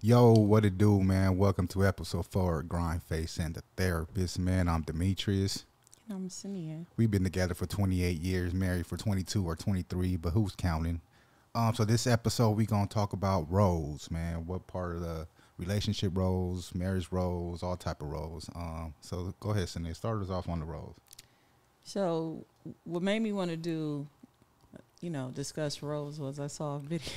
Yo, what it do, man? Welcome to episode four of GrindFace and the Therapist, man. I'm Dimitrius. And I'm Saniyyah. We've been together for 28 years, married for 22 or 23, but who's counting? Um, so this episode we gonna talk about roles, man. What part of the relationship roles, marriage roles, all type of roles. Um, so go ahead, Saniyyah. Start us off on the roles. So, what made me want to do, you know, discuss roles was I saw a video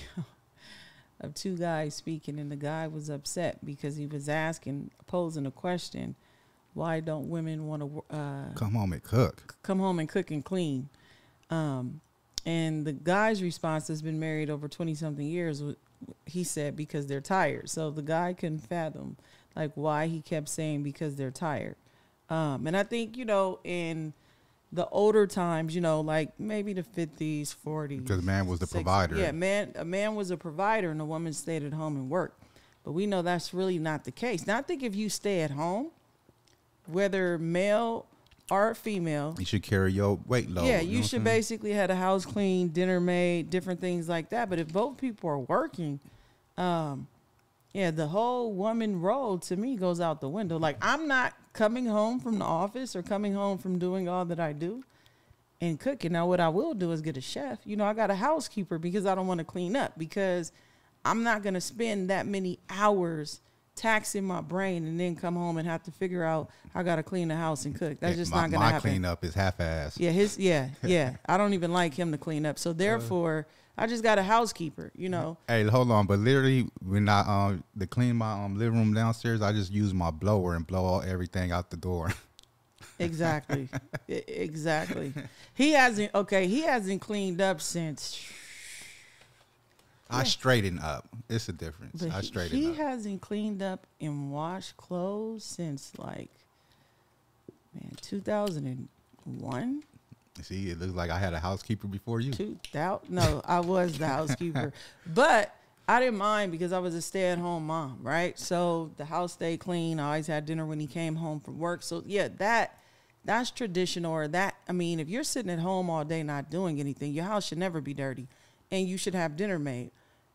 of two guys speaking, and the guy was upset because he was asking, posing a question, why don't women want to uh, Come home and cook. come home and cook and clean? Um, and the guy's response has been married over 20 something years. He said because they're tired. So the guy couldn't fathom like why he kept saying because they're tired. Um, and I think, you know, in the older times, you know, like maybe the 50s, 40s. Because man was the 60s, provider. Yeah, man, a man was a provider and a woman stayed at home and worked. But we know that's really not the case. Now, I think if you stay at home, whether male or female, You should carry your weight load. yeah, know you what I'm should basically have a house clean, dinner made, different things like that. But if both people are working, um, yeah, the whole woman role to me goes out the window. Like I'm not coming home from the office or coming home from doing all that I do and cooking. Now, what I will do is get a chef. You know, I got a housekeeper because I don't want to clean up because I'm not going to spend that many hours taxing my brain and then come home and have to figure out I got to clean the house and cook. That's just my, not going to happen. My clean up is half-assed. Yeah, his yeah, yeah. I don't even like him to clean up. So uh. therefore, I just got a housekeeper, you know. Hey, hold on, but literally when I um to clean my um living room downstairs, I just use my blower and blow all everything out the door. Exactly. Exactly. He hasn't okay, he hasn't cleaned up since I straighten up. It's a difference. but I he, straighten he up. hasn't cleaned up and washed clothes since like man, 2001. See, it looks like I had a housekeeper before you. Two thousand? No, I was the housekeeper, but I didn't mind because I was a stay-at-home mom, right? So the house stayed clean. I always had dinner when he came home from work. So yeah, that that's traditional. Or that I mean, if you're sitting at home all day not doing anything, your house should never be dirty, and you should have dinner made.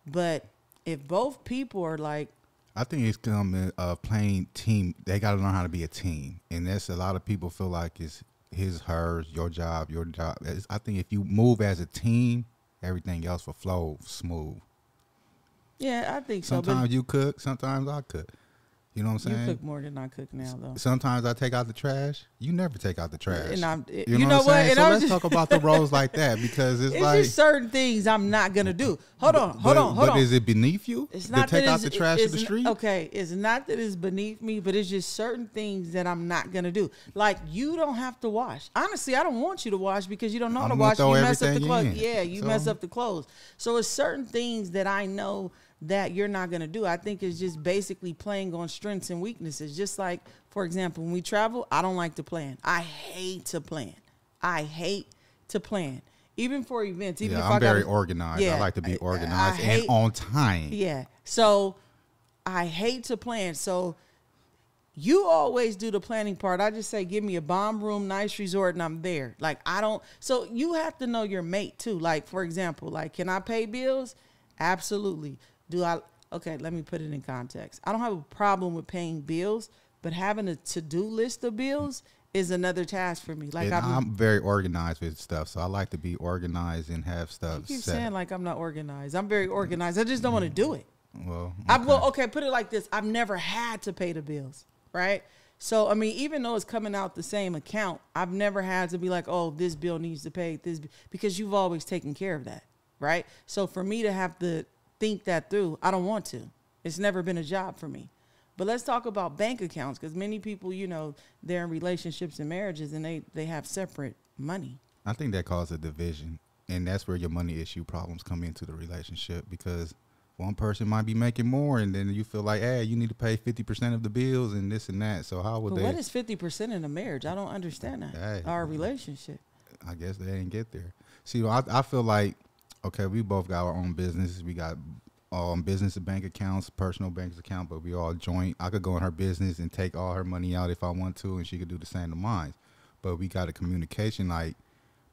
But if both people are like, I think it's coming uh playing team. They got to learn how to be a team, and that's a lot of people feel like it's his, hers, your job, your job. It's- I think if you move as a team, everything else will flow smooth. yeah, I think so. Sometimes you cook, sometimes I cook. You know what I'm you saying? cook more than I cook now, though. Sometimes I take out the trash. You never take out the trash. And I'm, you, you, know, know, what? what? I'm So I was let's just- talk about the roles like that because it's, It's like just certain things I'm not gonna do. Hold on, hold but, on, hold but on. But is it beneath you It's to not take that out the trash to the street? Okay, it's not that it's beneath me, but it's just certain things that I'm not gonna do. Like you don't have to wash. Honestly, I don't want you to wash because you don't know how I'm to wash. You mess up the clothes. in. Yeah, you mess up the clothes. So it's certain things that I know that you're not gonna do. I think it's just basically playing on strengths and weaknesses. Just like, for example, when we travel, I don't like to plan. I hate to plan. I hate to plan. Even for events, even yeah, if I'm I very gotta- organized. I like to be I organized hate- and on time. yeah. So I hate to plan. So you always do the planning part. I just say, give me a bomb room, nice resort, and I'm there. Like I don't. So you have to know your mate too. Like for example, like can I pay bills? Absolutely. Do I? Okay, let me put it in context. I don't have a problem with paying bills, but having a to-do list of bills is another task for me. Like I'm, very organized with stuff, so I like to be organized and have stuff. you keep set. saying like I'm not organized. I'm very organized. I just don't want to mm-hmm. do it. well, I well, okay, put it like this. I've never had to pay the bills, right? So I mean, even though it's coming out the same account, I've never had to be like, oh, this bill needs to pay this because you've always taken care of that, right? So for me to have to think that through, I don't want to. It's never been a job for me. But let's talk about bank accounts because many people, you know, they're in relationships and marriages and they they have separate money. I think that causes a division, and that's where your money issue problems come into the relationship because one person might be making more, and then you feel like, hey, you need to pay fifty percent of the bills and this and that. So how would But they? what is fifty percent in a marriage? I don't understand that. Hey. Our relationship. I guess they didn't get there. See, I, I feel like okay, we both got our own businesses. We got um business bank accounts, personal bank account, but we all joint. I could go in her business and take all her money out if I want to, and she could do the same to mine. But we got a communication like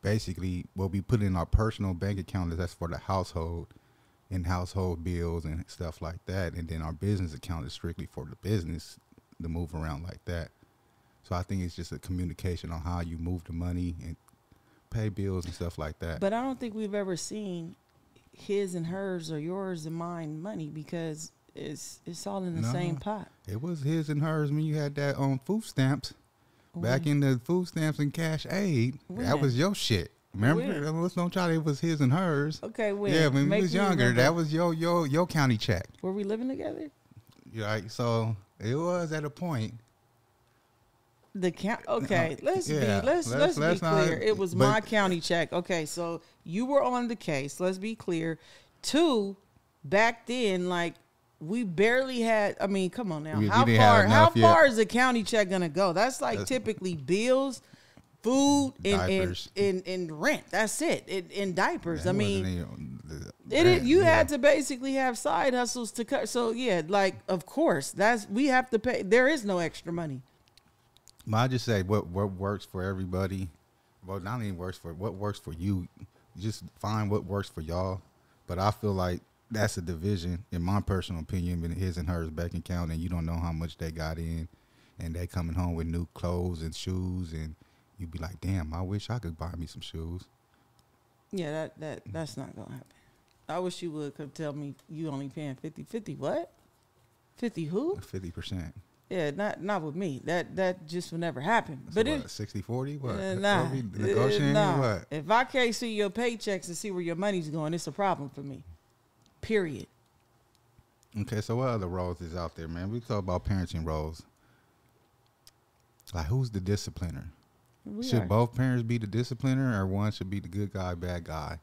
basically what we put in our personal bank account is that's for the household, and household bills and stuff like that. And then our business account is strictly for the business to move around like that. So I think it's just a communication on how you move the money and pay bills and stuff like that. But I don't think we've ever seen his and hers or yours and mine money because it's it's all in the No. same pot. it was his and hers when you had that on food stamps. Back in the food stamps and cash aid, When? that was your shit. Remember? When? Let's don't try to, it was his and hers. Okay, when? Yeah, when we was younger, remember. that was your your your county check. Were we living together? Right. So it was at a point. The count. Okay, uh, let's yeah, be let's let's- let's, let's be not- clear. It was but- my county check. Okay, so you were on the case. Let's be clear. Two, back then, like we barely had. I mean, come on now. We- we how didn't far? How yet. far is a county check gonna go? That's like That's- typically bills, food, and and, and and rent. That's it. And, and diapers. That I mean. even the- It, is- you yeah. had to basically have side hustles to cut. So yeah, like of course that's we have to pay. There is no extra money. But I just say what what works for everybody. Well, not even works for what works for you. Just find what works for y'all. But I feel like that's a division, in my personal opinion, between his and hers back bank account, and you don't know how much they got in, and they coming home with new clothes and shoes, and you'd be like, damn, I wish I could buy me some shoes. Yeah, that that that's not gonna happen. I wish you would come tell me you only paying 50 50 what? 50 who? Fifty percent. Yeah, not not with me. That that just will never happen. but it what, 60 40? What? uh, nah, negotiating nah. what? If I can't see your paychecks and see where your money's going, it's a problem for me. Period. Okay, so what other roles is out there, man? We talk about parenting roles. Like, who's the discipliner? We should are- both parents be the discipliner, or one should be the good guy, bad guy?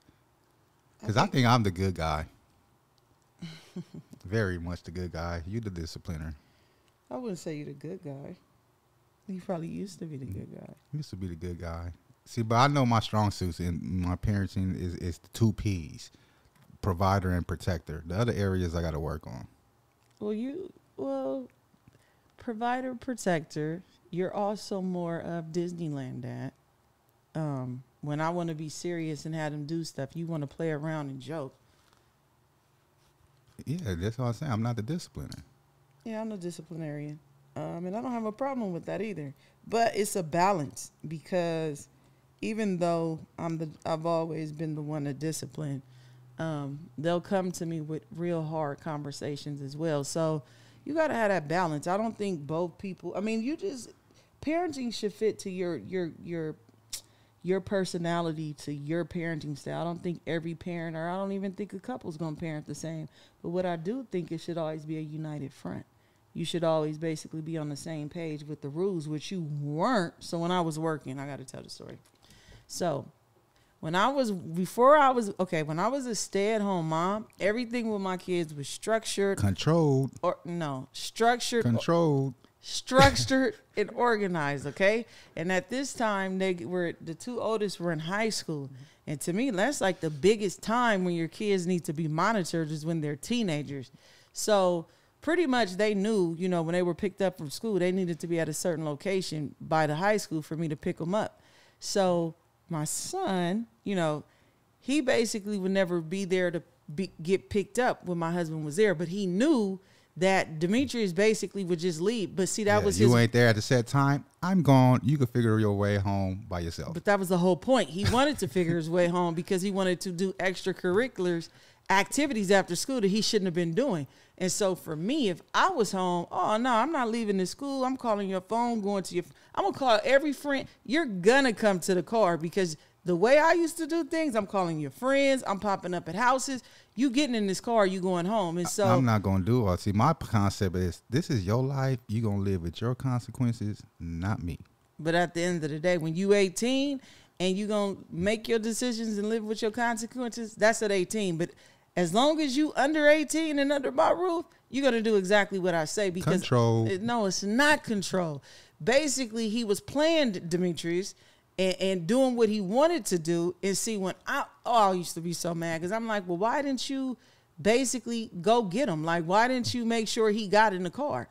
Because I, think I'm the good guy. Very much the good guy. You the discipliner. I wouldn't say you're the good guy. You probably used to be the good guy. Used to be the good guy. See, but I know my strong suits in my parenting is is the two P's: provider and protector. The other areas I got to work on. Well, you well, provider protector. You're also more of Disneyland dad. Um, when I want to be serious and have them do stuff, you want to play around and joke. Yeah, that's what I'm saying. I'm not the discipliner. Yeah, I'm a disciplinarian, um, and I don't have a problem with that either. But it's a balance because even though I'm the, I've always been the one to discipline. Um, they'll come to me with real hard conversations as well. So you got to have that balance. I don't think both people. I mean, you just parenting should fit to your your your your personality to your parenting style. I don't think every parent, or I don't even think a couple's gonna parent the same. But what I do think it should always be a united front. You should always basically be on the same page with the rules, which you weren't. So when I was working, I got to tell the story. So when I was before I was okay, when I was a stay-at-home mom, everything with my kids was structured Controlled, or no structured controlled. structured and organized okay and at this time they were the two oldest were in high school and to me that's like the biggest time when your kids need to be monitored is when they're teenagers so pretty much they knew you know when they were picked up from school they needed to be at a certain location by the high school for me to pick them up so my son you know he basically would never be there to be, get picked up when my husband was there but he knew that Dimitrius basically would just leave. But see, that Yeah, was you ain't there at the set time. I'm gone. You can figure your way home by yourself. But that was the whole point. He wanted to figure his way home because he wanted to do extracurriculars activities after school that he shouldn't have been doing. And so for me, if I was home, oh no, I'm not leaving the school. I'm calling your phone, going to your. I'm gonna call every friend. You're gonna come to the car because the way I used to do things, I'm calling your friends. I'm popping up at houses. You getting in this car, you going home, and so I'm not gonna do all. See, my concept is this is your life. You gonna live with your consequences, not me. But at the end of the day, when you 18 and you gonna make your decisions and live with your consequences, that's at 18. But as long as you under 18 and under my roof, you're gonna do exactly what I say because Control. no, it's not control. Basically, he was playing Dimitrius and, and doing what he wanted to do. And see, when I oh, I used to be so mad because I'm like, well, why didn't you basically go get him? Like, why didn't you make sure he got in the car?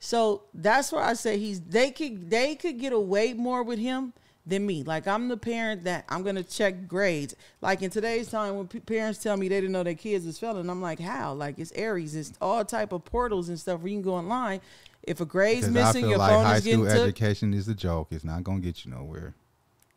So that's why I say he's they could they could get away more with him than me. Like I'm the parent that I'm gonna check grades. Like in today's time, when parents tell me they didn't know their kids was failing, I'm like, how? Like it's Aeries, it's all type of portals and stuff where you can go online. If a grade's Because missing, your like phone high is getting school took. education is a joke. It's not gonna get you nowhere.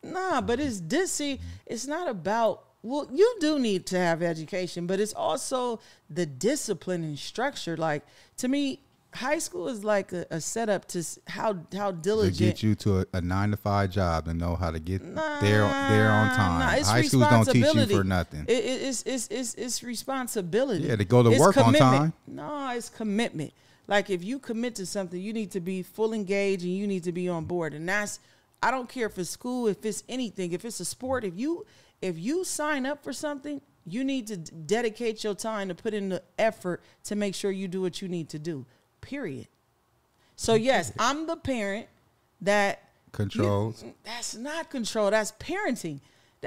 Nah, but it's mm-hmm. this. See, it's not about. Well, you do need to have education, but it's also the discipline and structure. Like to me, high school is like a, a setup to how how To get you to a, a nine to five job and know how to get Nah, there there on time. nah, high schools don't teach you for nothing. It, it, it's, it's, it's, it's responsibility. Yeah, to go to It's work on commitment. time. No, it's commitment. Like if you commit to something, you need to be full engaged and you need to be on board. And that's I don't care if it's school, if it's anything, if it's a sport, if you if you sign up for something, you need to dedicate your time to put in the effort to make sure you do what you need to do. Period. So yes, I'm the parent that Controls. you- that's not control. That's parenting.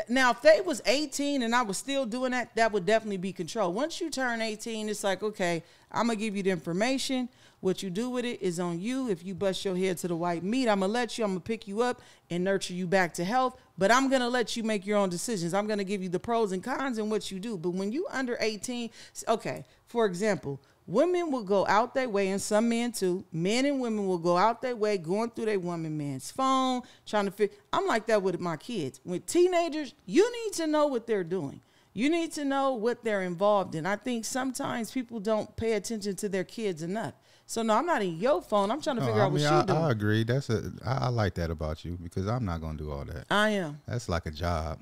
Now, if they was 18 and I was still doing that, that would definitely be control. Once you turn 18, it's like, okay, I'm gonna give you the information. What you do with it is on you. If you bust your head to the white meat, I'm gonna let you. I'm gonna pick you up and nurture you back to health. But I'm gonna let you make your own decisions. I'm gonna give you the pros and cons and what you do. But when you under 18, okay, for example, women will go out their way, and some men too. Men and women will go out their way, going through their woman man's phone, trying to fit. I'm like that with my kids. With teenagers, you need to know what they're doing. You need to know what they're involved in. I think sometimes people don't pay attention to their kids enough. So no, I'm not in your phone. I'm trying to No, figure I out what mean, you're I, doing. I agree. That's a I, I like that about you because I'm not gonna do all that. I am. That's like a job.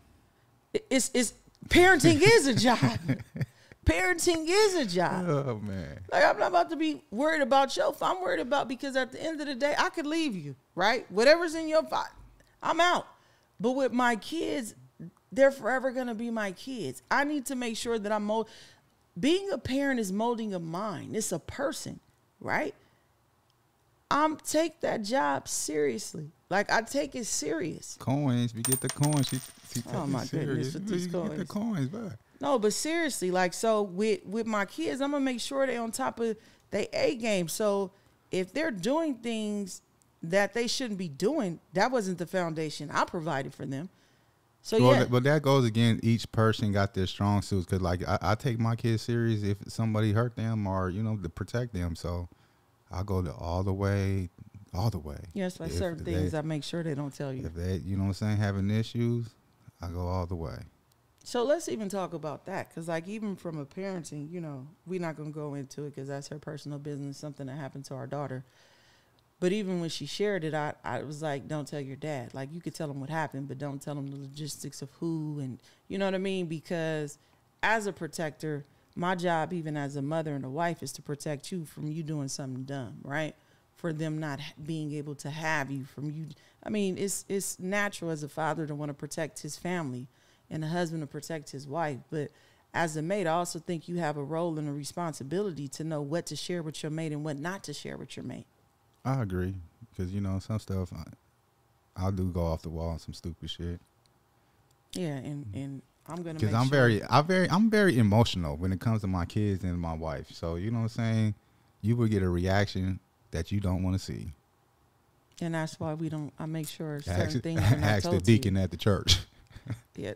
It's it's parenting is a job. parenting is a job. Oh man. Like I'm not about to be worried about your. I'm worried about because at the end of the day, I could leave you, right? Whatever's in your fi I'm out. But with my kids, they're forever gonna be my kids. I need to make sure that I'm mold. Being a parent is molding a mind. It's a person, right? I'm take that job seriously. Like I take it serious. Coins. We get the coins. She, she Oh, my it goodness, serious. with You these get the coins back. No, but seriously, like so with with my kids, I'm gonna make sure they on top of they A game. So if they're doing things that they shouldn't be doing, that wasn't the foundation I provided for them. So well, yeah, but that goes again. Each person got their strong suits. Cause like I, I take my kids serious if somebody hurt them or you know to protect them. So I go to all the way, all the way. yes, like if certain they- things I make sure they don't tell you. If they, you know what I'm saying, having issues, I go all the way. So let's even talk about that, because like even from a parenting, you know, we're not gonna go into it because that's her personal business, something that happened to our daughter. But even when she shared it, I, I was like, don't tell your dad. Like you could tell him what happened, but don't tell him the logistics of who and you know what I mean? Because as a protector, my job, even as a mother and a wife, is to protect you from you doing something dumb, right? For them not being able to have you, from you. I mean, it's it's natural as a father to want to protect his family, and a husband to protect his wife. But as a mate, I also think you have a role and a responsibility to know what to share with your mate and what not to share with your mate. I agree because you know some stuff I, I'll do go off the wall on some stupid shit. Yeah, and mm. and I'm gonna Because I'm sure- very, I very, I'm very emotional when it comes to my kids and my wife. So you know what I'm saying. You will get a reaction that you don't want to see. and that's why we don't. I make sure certain Ask, things are not ask told the deacon at the church. Yeah,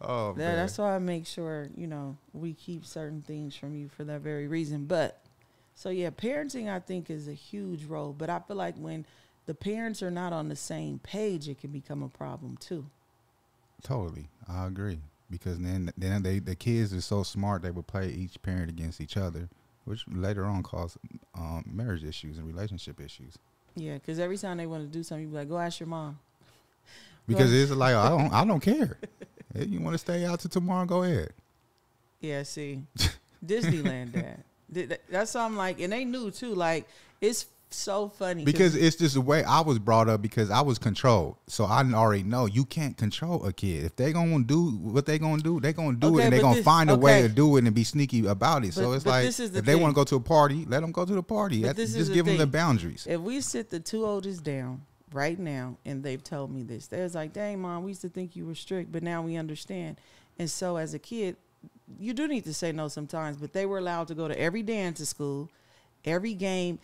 Oh that, that's why I make sure you know we keep certain things from you for that very reason. But so yeah, parenting I think is a huge role. But I feel like when the parents are not on the same page, it can become a problem too. Totally, I agree. Because then, then they the kids are so smart they would play each parent against each other, which later on cause um, marriage issues and relationship issues. Yeah, because every time they want to do something, you be like, "Go ask your mom." Because it's like I don't, I don't care. Hey, you want to stay out till tomorrow? Go ahead. Yeah, see, Disneyland dad. Th- th- That's what I'm like, and they knew too. Like it's so funny Because it's just the way I was brought up. Because I was controlled, so I already know you can't control a kid. If they gonna do what they gonna do, they gonna do Okay, it, and they but gonna this- find a way to do it and be sneaky about it. so it's like this is the if they want to go to a party, let them go to the party. But That- just the give them the boundaries. if we sit the two oldest down right now, and they've told me this, there's like, "Dang, mom, we used to think you were strict, but now we understand." And so, as a kid, you do need to say no sometimes. But they were allowed to go to every dance at school, every game.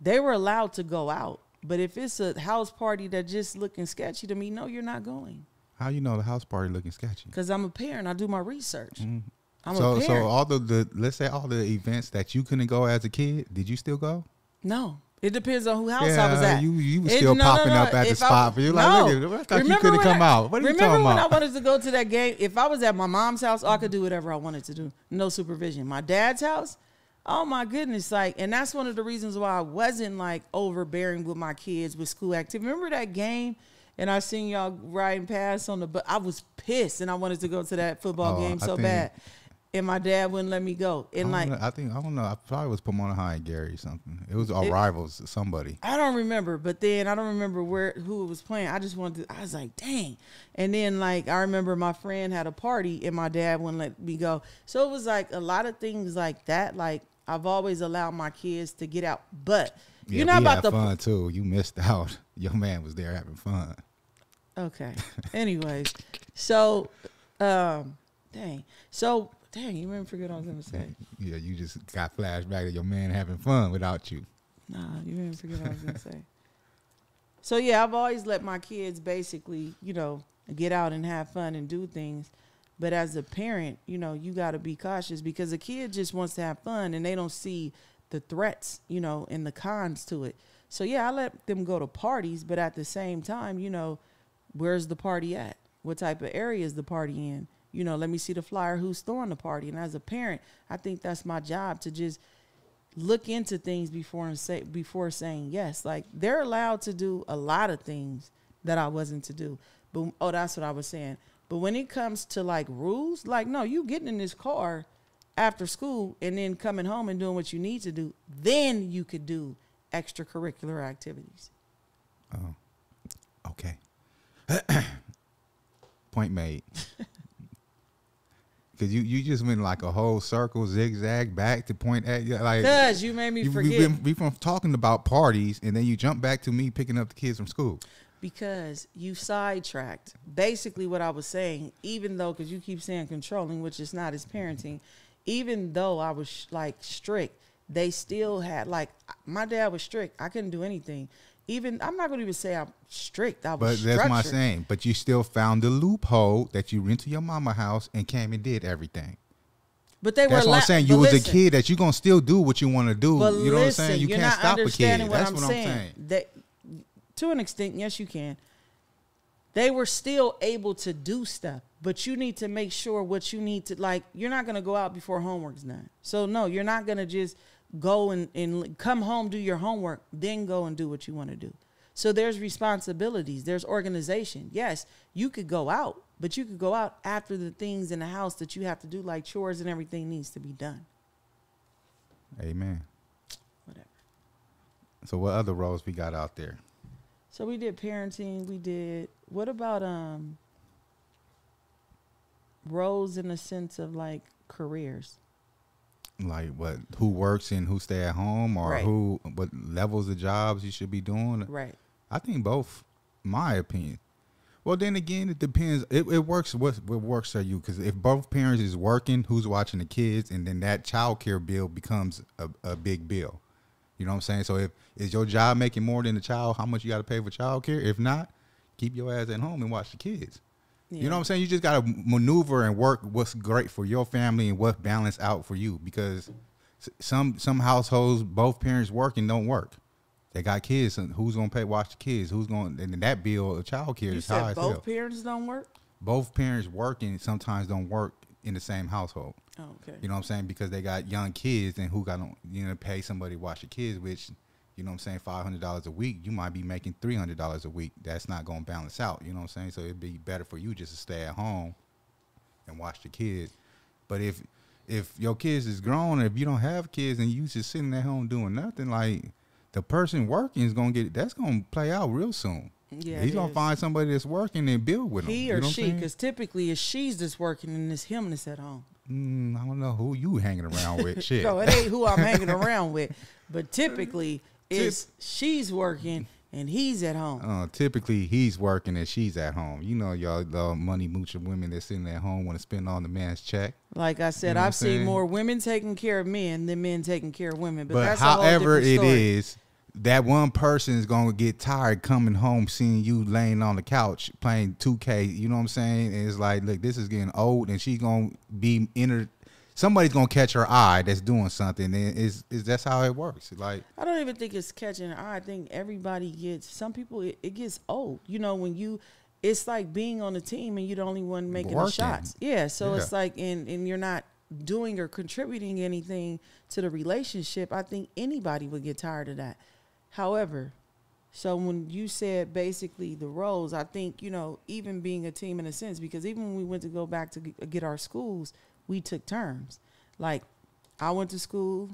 They were allowed to go out. But if it's a house party that just looking sketchy to me, no, you're not going. How you know the house party looking sketchy? Because I'm a parent. I do my research. Mhm. I'm so a so parent. all the, the let's say all the events that you couldn't go as a kid, did you still go? no, it depends on who house I was at. you you was It- still no, no, popping no, up at the I- spot. but you're like, no. look at. I thought you Remember couldn't come I- out. What are you remember when? I wanted to go to that game? If I was at my mom's house, I could do whatever I wanted to do. No supervision. My dad's house, oh my goodness, like, and that's one of the reasons why I wasn't like overbearing with my kids with school activity. Remember that game? And I seen y'all riding past on the, but I was pissed and I wanted to go to that football Oh, game so bad. And my dad wouldn't let me go. And like, know. I think I don't know. I probably was Pomona High and Garey or something. It was our It- rivals, somebody. I don't remember, but then I don't remember where who it was playing. I just wanted to, I was like, dang. And then like I remember my friend had a party and my dad wouldn't let me go. So it was like a lot of things like that. Like I've always allowed my kids to get out. But Yeah, you're not about to fun too. You missed out. Your man was there having fun. Okay. Anyways, so um dang. So dang, you remember forget what I was gonna say. Yeah, you just got flashback to your man having fun without you. Nah, you didn't forget what I was gonna say. So yeah, I've always let my kids basically, you know, get out and have fun and do things. But as a parent, you know, you got to be cautious because a kid just wants to have fun and they don't see the threats, you know, and the cons to it. So yeah, I let them go to parties, but at the same time, you know, where's the party at? What type of area is the party in? You know, let me see the flyer who's throwing the party. And as a parent, I think that's my job to just look into things before and say before saying yes. Like they're allowed to do a lot of things that I wasn't to do. But oh, that's what I was saying. But when it comes to like rules, like no, you getting in this car after school and then coming home and doing what you need to do, then you could do extracurricular activities. Oh, okay. Point made. Cause you, you just went like a whole circle, zigzag back to point at you. like Cause you made me you, we forget. been we from talking about parties and then you jump back to me picking up the kids from school. because you sidetracked basically what I was saying, even though, because you keep saying controlling, which is not as parenting, even though I was sh- like strict, they still had, like, my dad was strict. I couldn't do anything. Even, I'm not going to even say I'm strict. I was But that's my saying. But you still found the loophole that you went to your mama house and came and did everything. But they That's were what I'm saying. You was listen, a kid that you're gonna still do what you want to do. But you know what I'm listen, saying? You you're can't not stop a kid. what That's I'm what saying. I'm saying. That, to an extent, yes, you can. They were still able to do stuff, but you need to make sure what you need to like. You're not gonna go out before homework's done. So no, you're not gonna just go and, and come home, do your homework, then go and do what you want to do. So there's responsibilities, there's organization. Yes, you could go out, but you could go out after the things in the house that you have to do, like chores and everything needs to be done. Amen. Whatever. So what other roles we got out there? So we did parenting. We did. What about um roles in the sense of like careers? Like what? Who works and who stay at home, or Right. who? What levels of jobs you should be doing? Right. I think both. My opinion. Well, then again, it depends. It, it works. What what works for you? Because if both parents is working, who's watching the kids, and then that child care bill becomes a, a big bill. You know what I'm saying? So if is your job making more than the child, how much you got to pay for child care? If not, keep your ass at home and watch the kids. You know what I'm saying? You just got to maneuver and work what's great for your family and what's balanced out for you. Because some some households, both parents working don't work. They got kids, and who's gonna pay watch the kids? Who's going? To and that bill of child care You is high both parents don't work. Both parents working sometimes don't work in the same household. Oh, okay. You know what I'm saying? Because they got young kids, and who got to you know pay somebody to watch the kids, which you know what I'm saying, five hundred dollars a week, you might be making three hundred dollars a week. That's not gonna balance out. You know what I'm saying? So it'd be better for you just to stay at home and watch the kids. But if if your kids is grown, if you don't have kids and you just sitting at home doing nothing, like the person working is gonna get that's gonna play out real soon. Yeah, He's gonna is. find somebody that's working and build with him. he You or know she, because typically it's she's that's working and it's him that's at home. Mm, I don't know who you hanging around with. Shit. No, it ain't who I'm hanging around with, but typically it's she's working and he's at home. Uh, typically, he's working and she's at home. You know, y'all, the money mooching women that's sitting at home want to spend on the man's check. Like I said, know I'm I've seen more women taking care of men than men taking care of women. But, But, that's a whole however it is, that one person is gonna get tired coming home seeing you laying on the couch playing 2K. You know what I'm saying? And it's like, look, this is getting old, and she's gonna be inner. Somebody's gonna catch her eye that's doing something, and is is that's how it works. Like I don't even think it's catching. Eye. I think everybody gets. Some people it, it gets old. You know when you. It's like being on a team and you're the only one making the shots. Yeah, so Yeah. it's like and and you're not doing or contributing anything to the relationship. I think anybody would get tired of that. However, so when you said basically the roles, I think you know even being a team in a sense because even when we went to go back to get our schools, we took turns. Like I went to school,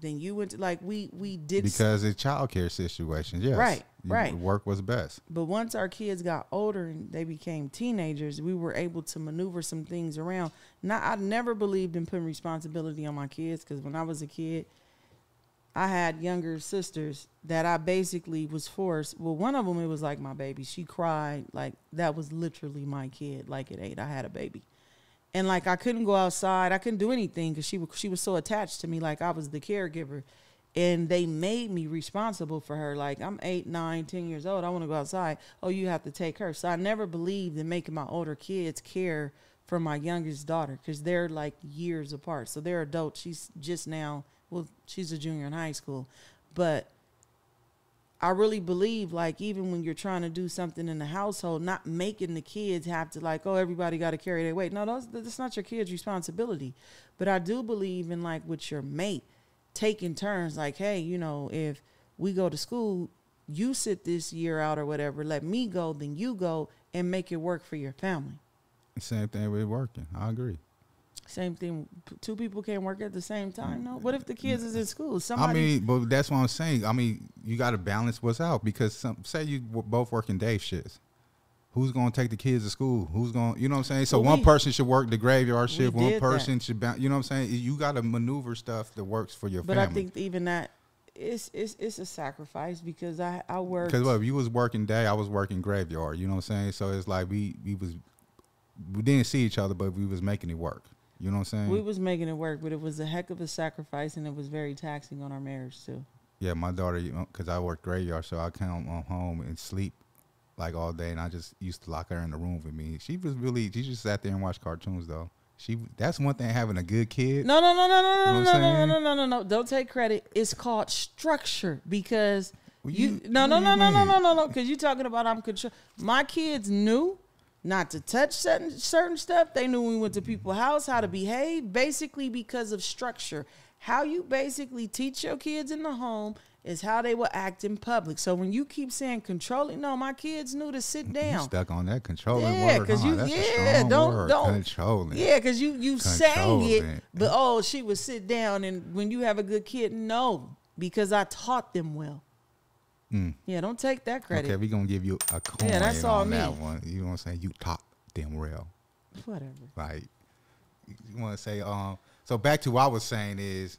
then you went to like we we did. because it's childcare situations. Yes, Right, You- right. Work was best. but once our kids got older and they became teenagers, we were able to maneuver some things around. Now I never believed in putting responsibility on my kids because when I was a kid, I had younger sisters that I basically was forced. Well, one of them it was like my baby. She cried like that was literally my kid. Like at eight, I had a baby, and like I couldn't go outside. I couldn't do anything because she she was so attached to me. Like I was the caregiver, and they made me responsible for her. Like I'm eight, nine, ten years old. I want to go outside. Oh, you have to take her. So I never believed in making my older kids care for my youngest daughter because they're like years apart. So they're adults. She's just now. Well, she's a junior in high school, but I really believe like even when you're trying to do something in the household, not making the kids have to like, oh, everybody got to carry their weight. No, those, that's not your kid's responsibility. But I do believe in like with your mate, taking turns. Like, hey, you know, if we go to school, you sit this year out or whatever. Let me go, then you go and make it work for your family. Same thing with working. I agree. Same thing. Two people can't work at the same time. No. What if the kids is in school? Somebody. I mean, but that's what I'm saying. I mean, you got to balance what's out because some say you both working day shifts. Who's going to take the kids to school? Who's going, you know what I'm saying? So Well, one we- person should work the graveyard shift. One did that. person should, ba- you know what I'm saying? You got to maneuver stuff that works for your but family. But I think even that it's it's it's a sacrifice because I I work. Because if you was working day, I was working graveyard. You know what I'm saying? So it's like we we was we didn't see each other, but we was making it work. You know what I'm saying? We was making it work, but it was a heck of a sacrifice, and it was very taxing on our marriage too. yeah, my daughter, because I worked graveyard, so I come home and sleep like all day, and I just used to lock her in the room with me. She was really she just sat there and watched cartoons though. She that's one thing having a good kid. No, no, no, no, no, You know no, no, no, no, no, no, no. Don't take credit. It's called structure because Well, you. you- No, no, no, no, no, no, no, no. Because you're talking about I'm control. My kids knew not to touch certain certain stuff. They knew when we went to people's house how to behave, basically because of structure. How you basically teach your kids in the home is how they will act in public. So when you keep saying controlling, no, my kids knew to sit down. You stuck on that controlling Yeah, word. 'cause huh? you- That's yeah, don't- word. don't- controlling. Yeah, because you you sang it, but oh, she would sit down, and when you have a good kid, no, because I taught them well. Mm. Yeah, don't take that credit. Okay, we gonna give you a coin that's all on me. that one. You know what I'm saying? You taught them well. Whatever. Like you want to say, um. So back to what I was saying is,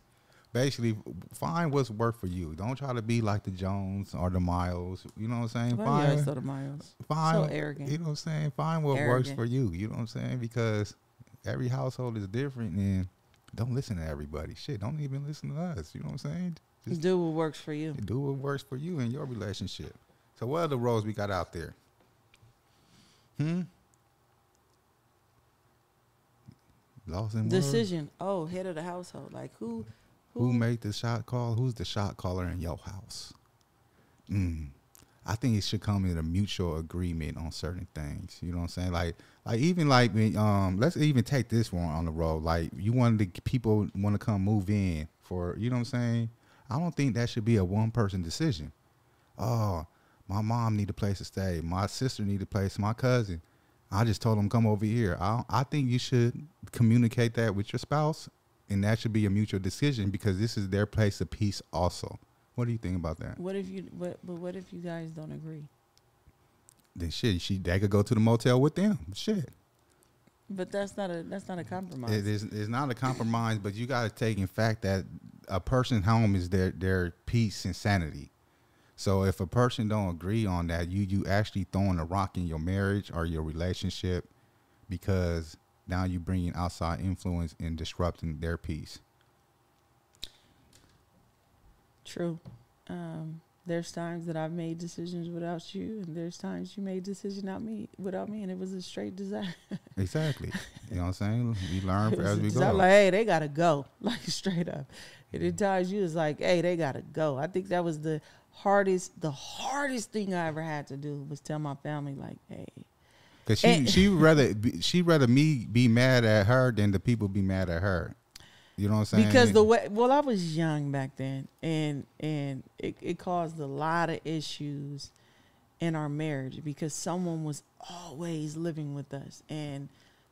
basically, find what's work for you. Don't try to be like the Jones or the Miles. You know what I'm saying? Why Find, so Miles? find. so arrogant. You know what I'm saying? Find what works for you. You know what I'm saying? Because every household is different, and don't listen to everybody. Shit, don't even listen to us. You know what I'm saying? Just Do what works for you. do what works for you in your relationship. So what other roles we got out there? Hmm. Lost in word? Decision. Oh, head of the household. Like who? Who made the shot call? Who's the shot caller in your house? Mm. I think it should come in a mutual agreement on certain things. You know what I'm saying? Like, like even like um, let's even take this one on the road. Like, you wanted the people want to come move in for, you know what I'm saying? I don't think that should be a one person decision. Oh, my mom need a place to stay. My sister need a place. My cousin. I just told them come over here. I I think you should communicate that with your spouse, and that should be a mutual decision because this is their place of peace also. What do you think about that? What if you? What, but what if you guys don't agree? Then shit, she they could go to the motel with them. Shit, But that's not a that's not a compromise. it is it's not a compromise, but you got to take in fact that a person's home is their their peace and sanity. So if a person don't agree on that, you you actually throwing a rock in your marriage or your relationship because now you bringing outside influence and disrupting their peace. True. Um, there's times that I've made decisions without you, and there's times you made decisions without me, without me, and it was a straight disaster. Exactly. you know what I'm saying? We learn as we go. I'm like, hey, they gotta go, like straight up. And at times you was like, hey, they gotta go. I think that was the hardest, the hardest thing I ever had to do was tell my family, like, hey. Cause she And- she rather be- she rather me be mad at her than the people be mad at her. You know what I'm saying? because the way well i was young back then and and it, it caused a lot of issues in our marriage because someone was always living with us and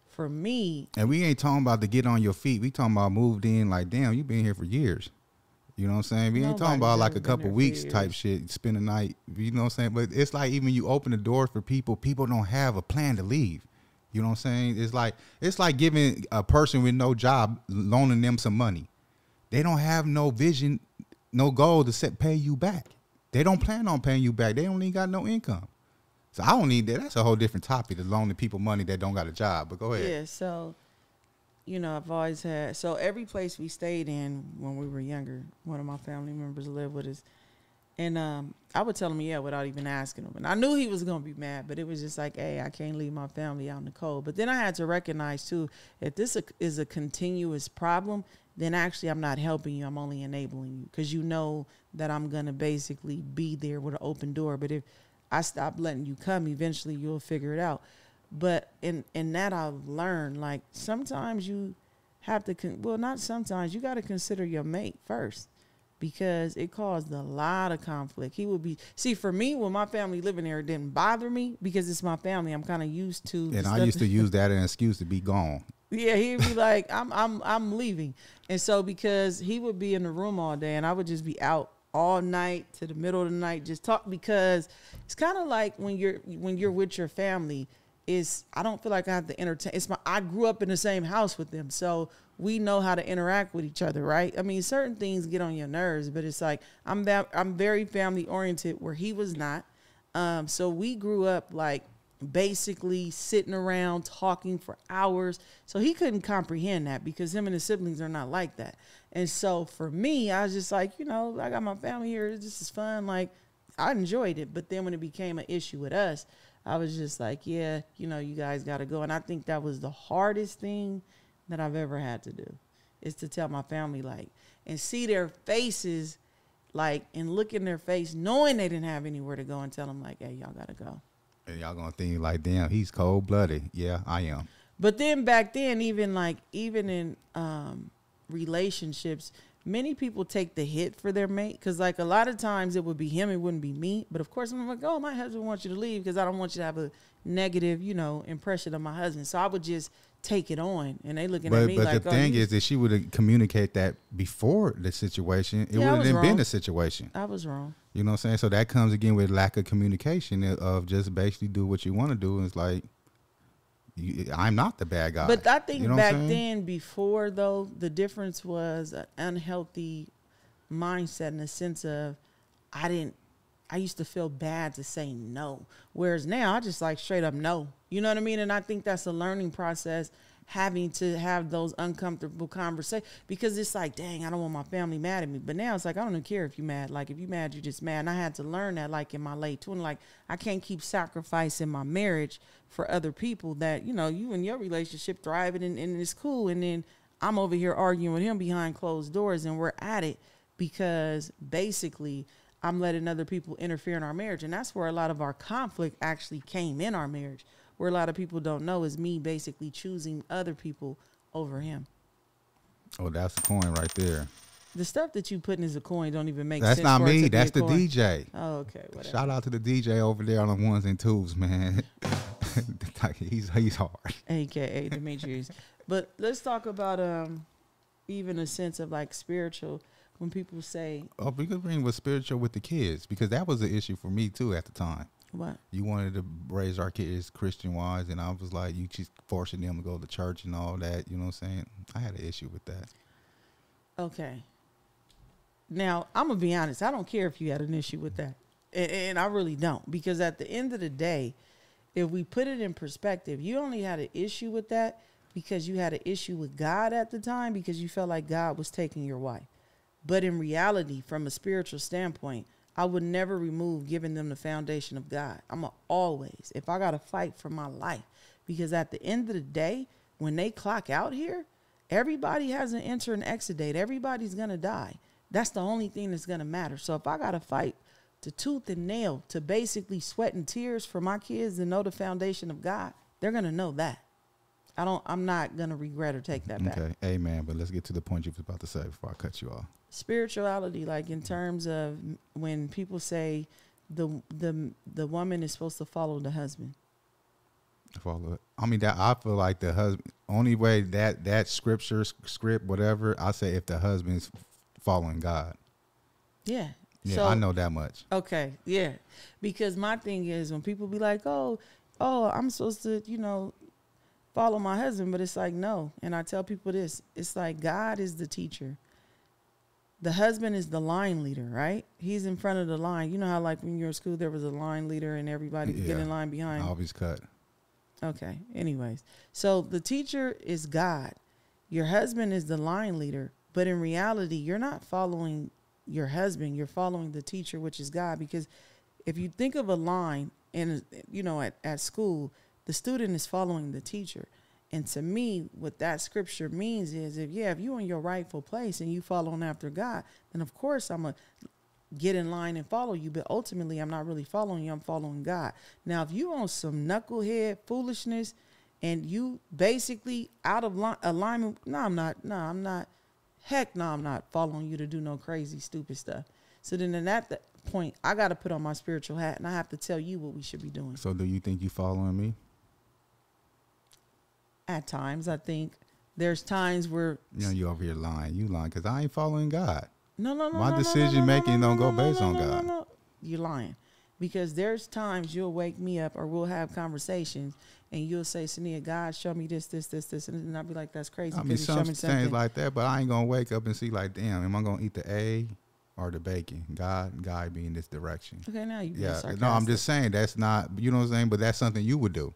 for me And we ain't talking about to get on your feet. We talking about moved in like, damn, you been here for years. You know what I'm saying? We ain't talking about like a couple weeks type shit, spend a night. You know what I'm saying? But it's like even you open the doors for people, people don't have a plan to leave. You know what I'm saying? It's like it's like giving a person with no job loaning them some money. They don't have no vision, no goal to set pay you back. They don't plan on paying you back. They even got no income. So I don't need that. That's a whole different topic to loaning people money that don't got a job. But go ahead. yeah so you know i've always had so every place we stayed in when we were younger one of my family members lived with us and um, I would tell him yeah without even asking him. And I knew he was gonna be mad, but it was just like, hey, I can't leave my family out in the cold. But then I had to recognize too, if this is a continuous problem, then actually I'm not helping you. I'm only enabling you because you know that I'm gonna basically be there with an open door. But if I stop letting you come, eventually you'll figure it out. But in in that I've learned like sometimes you have to con- well not sometimes you got to consider your mate first because it caused a lot of conflict. He would be see for me when my family living there, it didn't bother me because it's my family. I'm kind of used to. And I used to use that as an excuse to be gone. yeah, he'd be like, "I'm I'm I'm leaving," and so because he would be in the room all day, and I would just be out all night to the middle of the night, just talk because it's kind of like when you're when you're with your family. Is I don't feel like I have to entertain. It's my I grew up in the same house with them, so we know how to interact with each other, right? I mean, certain things get on your nerves, but it's like I'm that I'm very family oriented, where he was not. Um, so we grew up like basically sitting around talking for hours. So he couldn't comprehend that because him and his siblings are not like that. And so for me, I was just like, you know, I got my family here. This is fun. Like I enjoyed it. But then when it became an issue with us, I was just like, yeah, you know, you guys got to go. And I think that was the hardest thing that I've ever had to do is to tell my family like and see their faces like and look in their face knowing they didn't have anywhere to go and tell them like hey y'all gotta go And y'all gonna think like, damn, he's cold blooded. Yeah, I am. but then back then even like even in um relationships many people take the hit for their mate because like a lot of times it would be him it wouldn't be me but of course i'm like oh my husband wants you to leave because i don't want you to have a negative you know impression of my husband so i would just take it on and they looking at But me but like the oh, thing is that she would have communicated that before the situation. It Yeah, would have been the situation. i was wrong You know what I'm saying? So that comes again with lack of communication of just basically do what you want to do. And it's like, you, I'm not the bad guy. But I think You know back then, before though, the difference was an unhealthy mindset in the sense of I didn't. I used to feel bad to say no, whereas now I just like straight up no. You know what I mean? And I think that's a learning process. Having to have those uncomfortable conversations because it's like, dang, I don't want my family mad at me. But now it's like I don't even care if you're mad. Like if you're mad, you're just mad. And I had to learn that, like in my late twenties, like I can't keep sacrificing my marriage for other people that you know you and your relationship thriving and, and it's cool, and then I'm over here arguing with him behind closed doors, and we're at it because basically I'm letting other people interfere in our marriage, and that's where a lot of our conflict actually came in our marriage. Where a lot of people don't know is me basically choosing other people over him. oh, that's the coin right there. The stuff that you put in as a coin don't even make That's sense. not it to me. That's the coin. DJ. Oh, okay. Whatever. Shout out to the DJ over there on the ones and twos, man. he's he's hard. aka Dimitrius. but let's talk about um even a sense of like spiritual when people say Oh, we could bring with spiritual with the kids because that was an issue for me too at the time. What You wanted to raise our kids Christian wise, and I was like, you just forcing them to go to church and all that. You know what I'm saying? I had an issue with that. okay. Now I'm gonna be honest. I don't care if you had an issue with that, and, and I really don't because at the end of the day, if we put it in perspective, you only had an issue with that because you had an issue with God at the time because you felt like God was taking your wife. But in reality, from a spiritual standpoint, I would never remove giving them the foundation of God. I'm a always, if I got to fight for my life, because at the end of the day, when they clock out here, everybody has an enter and exit date. Everybody's going to die. That's the only thing that's going to matter. So if I got to fight to tooth and nail to basically sweat and tears for my kids to know the foundation of God, they're going to know that. I don't. I'm not gonna regret or take that back. Okay, amen. But let's get to the point you was about to say before I cut you off. Spirituality, like in terms of when people say the the the woman is supposed to follow the husband. Follow it. I mean that I feel like the husband only way that that scripture script whatever I say if the husband's following God. Yeah. Yeah, So- I know that much. Okay, yeah. Because my thing is when people be like, "Oh, oh, I'm supposed to, you know, follow my husband," but it's like, "No." And I tell people this, it's like God is the teacher. The husband is the line leader, right? He's in front of the line. You know how like when you're in school there was a line leader and everybody would get in line behind. Always cut. Okay. Anyways, so the teacher is God. Your husband is the line leader, but in reality, you're not following your husband. You're following the teacher, which is God. Because if you think of a line, and you know, at at school, the student is following the teacher. And to me, what that scripture means is, if yeah, if you're in your rightful place and you following after God, then of course I'm a get in line and follow you, but ultimately I'm not really following you, I'm following God. Now, if you on some knucklehead foolishness and you basically out of line, alignment, no, I'm not, no, I'm not, heck no, I'm not following you to do no crazy, stupid stuff. So then at that point, I got to put on my spiritual hat and I have to tell you what we should be doing. So do you think you following me? At times, I think there's times where, You know you over here lying. You lying because I ain't following God. no, no, no, My no, decision no, no, making don't go based on God. no. You're lying. Because there's times you'll wake me up or we'll have conversations and you'll say, Saniyyah, God, show me this, this, this, this. And I'll be like, that's crazy. I mean, some me things like that, but I ain't gonna wake up and see like, damn, am I gonna eat the A or the bacon? God, God be in this direction. okay, now you yeah, no, I'm just saying that's not, you know what I'm saying, but that's something you would do,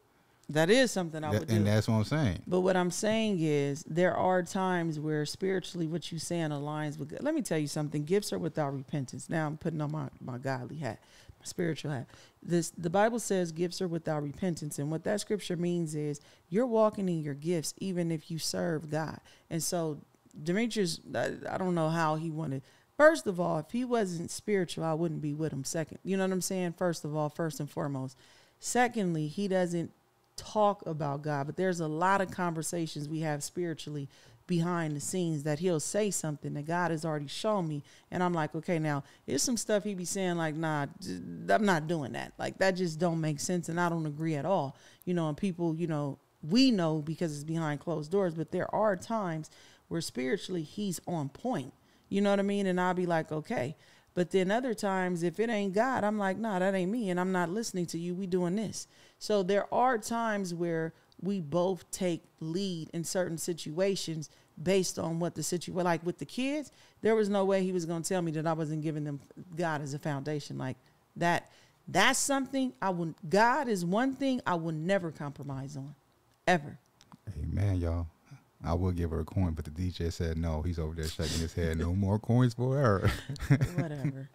That is something I That- would do. and that's what I'm saying. But what I'm saying is there are times where spiritually what you saying aligns with. Let me tell you something. Gifts are without repentance. Now I'm putting on my, my godly hat, my spiritual hat. This the Bible says gifts are without repentance. And what that scripture means is you're walking in your gifts even if you serve God. And so Dimitrius, I, I don't know how he wanted First of all, if he wasn't spiritual, I wouldn't be with him. Second, you know what I'm saying? First of all, first and foremost. Secondly, he doesn't talk about God, but there's a lot of conversations we have spiritually behind the scenes that he'll say something that God has already shown me. And I'm like, okay, now there's some stuff he be saying like, nah, I'm not doing that. Like that just don't make sense. And I don't agree at all. You know, and people, you know, we know because it's behind closed doors, but there are times where spiritually he's on point. You know what I mean? And I'll be like, okay. But then other times, if it ain't God, I'm like, nah, that ain't me. And I'm not listening to you. We doing this. So there are times where we both take lead in certain situations based on what the situation, like with the kids, there was no way he was going to tell me that I wasn't giving them God as a foundation. Like that, that's something I would, God is one thing I will never compromise on, ever. Amen, y'all. I would give her a coin, but the DJ said no. He's over there shaking his head. No more coins for her. Whatever.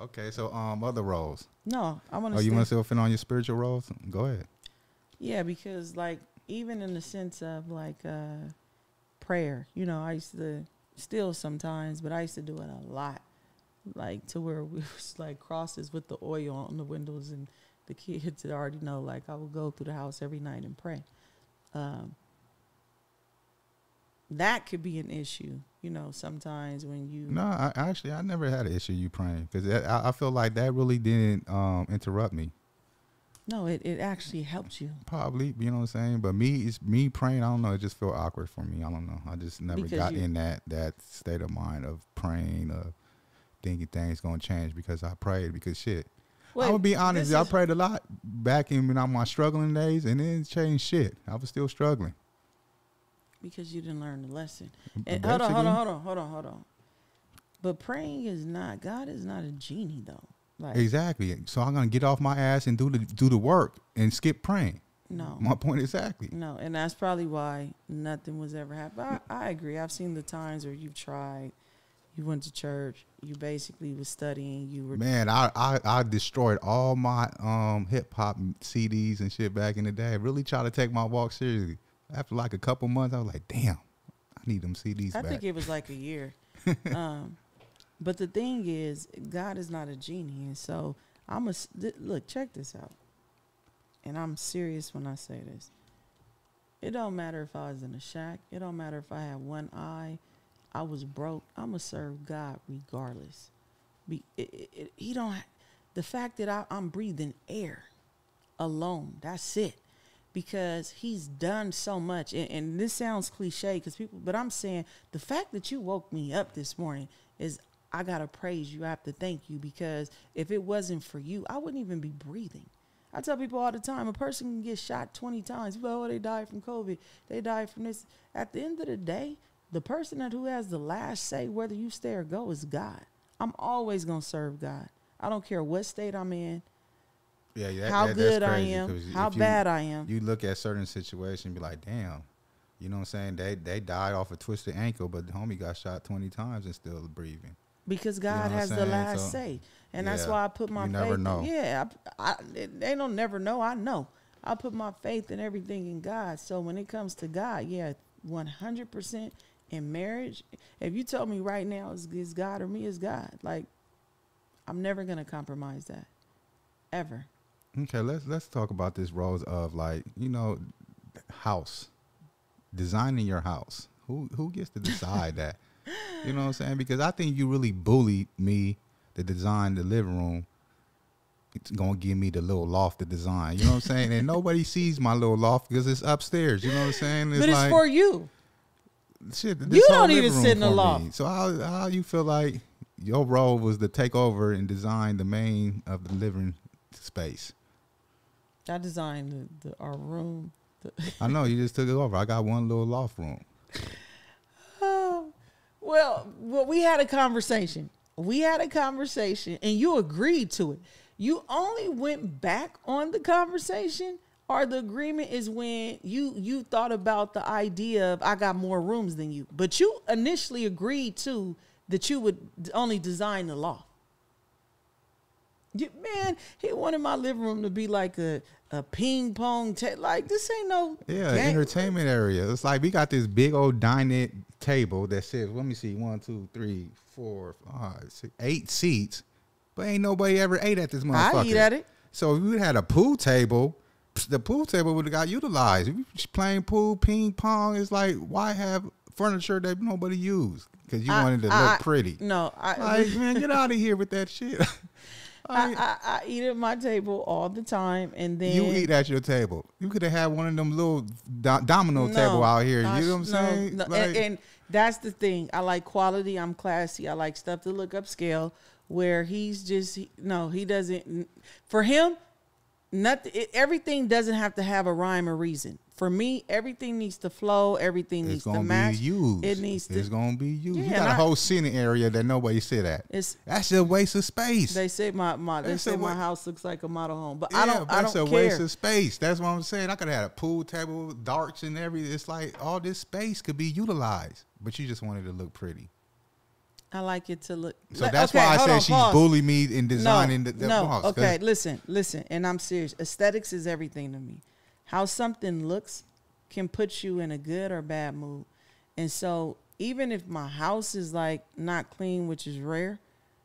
okay, so um, other roles. No, I want Oh, to. you want to fit on your spiritual roles? Go ahead. Yeah, because like even in the sense of like uh prayer, you know, I used to still sometimes, but I used to do it a lot. Like to where we was like crosses with the oil on the windows and the kids already know like I would go through the house every night and pray. Um that could be an issue, you know, sometimes when you No, I actually I never had an issue you praying because I, I feel like that really didn't um, interrupt me. No, it, it actually helped you. Probably, you know what I'm saying. But me, it's me praying. I don't know. It just felt awkward for me. I don't know. I just never Because got you- in that that state of mind of praying, of thinking things gonna change because I prayed. Because shit, I'm gonna be honest. I prayed a lot back in when I'm my struggling days, and it didn't change shit. I was still struggling. Because you didn't learn the lesson. And hold on, hold on, hold on, hold on, hold on. But praying is not God is not a genie though. Like Exactly. So I'm gonna get off my ass and do the do the work and skip praying. no, My point exactly. no, and that's probably why nothing was ever happened. I, I agree. I've seen the times where you've tried You went to church. You basically was studying. You were Man, I, I I destroyed all my um hip hop CDs and shit back in the day. I really try to take my walk seriously. After like a couple months, I was like, damn, I need them CDs I back. think it was like a year. um, but the thing is, God is not a genie, and so I'm a th- look. Check this out, and I'm serious when I say this. It don't matter if I was in a shack. It don't matter if I had one eye. I was broke. I'ma serve God regardless. Be it, it, it, he don't. The fact that I, I'm breathing air alone. That's it. Because he's done so much, and, and this sounds cliche, because people. But I'm saying the fact that you woke me up this morning is I gotta praise you. I have to thank you because if it wasn't for you, I wouldn't even be breathing. I tell people all the time, a person can get shot 20 times. People, oh, they died from COVID. They died from this. At the end of the day, the person that who has the last say whether you stay or go is God. I'm always gonna serve God. I don't care what state I'm in, yeah, yeah. how that- good I am, how you- bad I am. You look at certain situations and be like, damn, you know what I'm saying? They they died off a twisted ankle, but the homie got shot 20 times and still breathing. because God what I'm has the last So, say, and that's why I put my you faith. never in- know. yeah, I, I, they don't never know. I know. I put my faith and everything in God. So when it comes to God, yeah, one hundred percent in marriage. If you tell me right now is is God or me is God, like I'm never gonna compromise that, ever. Okay, let's let's talk about this roles of like you know, house, designing your house. Who who gets to decide that? You know what I'm saying? Because I think you really bullied me to design the living room. It's gonna give me the little loft to design. You know what I'm saying? And nobody sees my little loft because it's upstairs. You know what I'm saying? but it's like, for you. shit. You don't even sit in the for me. loft. So how how you feel like your role was to take over and design the main of the living space? I designed the, the, our room. The, I know you just took it over. I got one little loft room. Oh, well, well, we had a conversation. We had a conversation, and you agreed to it. You only went back on the conversation, or the agreement is when you you thought about the idea of I got more rooms than you, but you initially agreed to that you would only design the loft. You- man, he wanted my living room to be like a a ping pong ta- like this ain't no Yeah, entertainment area. It's like we got this big old dining table that says, let me see, one, two, three, four, five, six, eight seats. But ain't nobody ever ate at this motherfucker. I eat at it. So if we had a pool table, the pool table would have got utilized. If just playing pool, ping pong, it's like why have furniture that nobody used? Because you I- wanted to look pretty. No, I Like, man, get out of here with that shit. I, I, I eat at my table all the time, and then you eat at your table. You could have had one of them little do- domino No, table out here. gosh, you know what I'm no, saying? no. Like- and, and that's the thing. I like quality. I'm classy. I like stuff to look upscale. Where he's just he, no, he doesn't. For him, nothing. It, everything doesn't have to have a rhyme or reason. For me, everything needs to flow. Everything it's needs to gonna match. be used. It needs to. It's gonna be used. Yeah, you got a I- whole sitting area that nobody sit at. It's That's a waste of space. they say my my they say a my house looks like a model home, but yeah, I don't but I don't a care. waste of space. That's what I'm saying. I could have had a pool table, darts, and everything. It's like all this space could be utilized, but you just wanted to look pretty. I like it to look. So that's okay, why I said on, she's pause. bullied me in designing no, the, the no. Okay, listen, listen, and I'm serious. Aesthetics is everything to me. How something looks can put you in a good or bad mood, and so even if my house is like not clean, which is rare,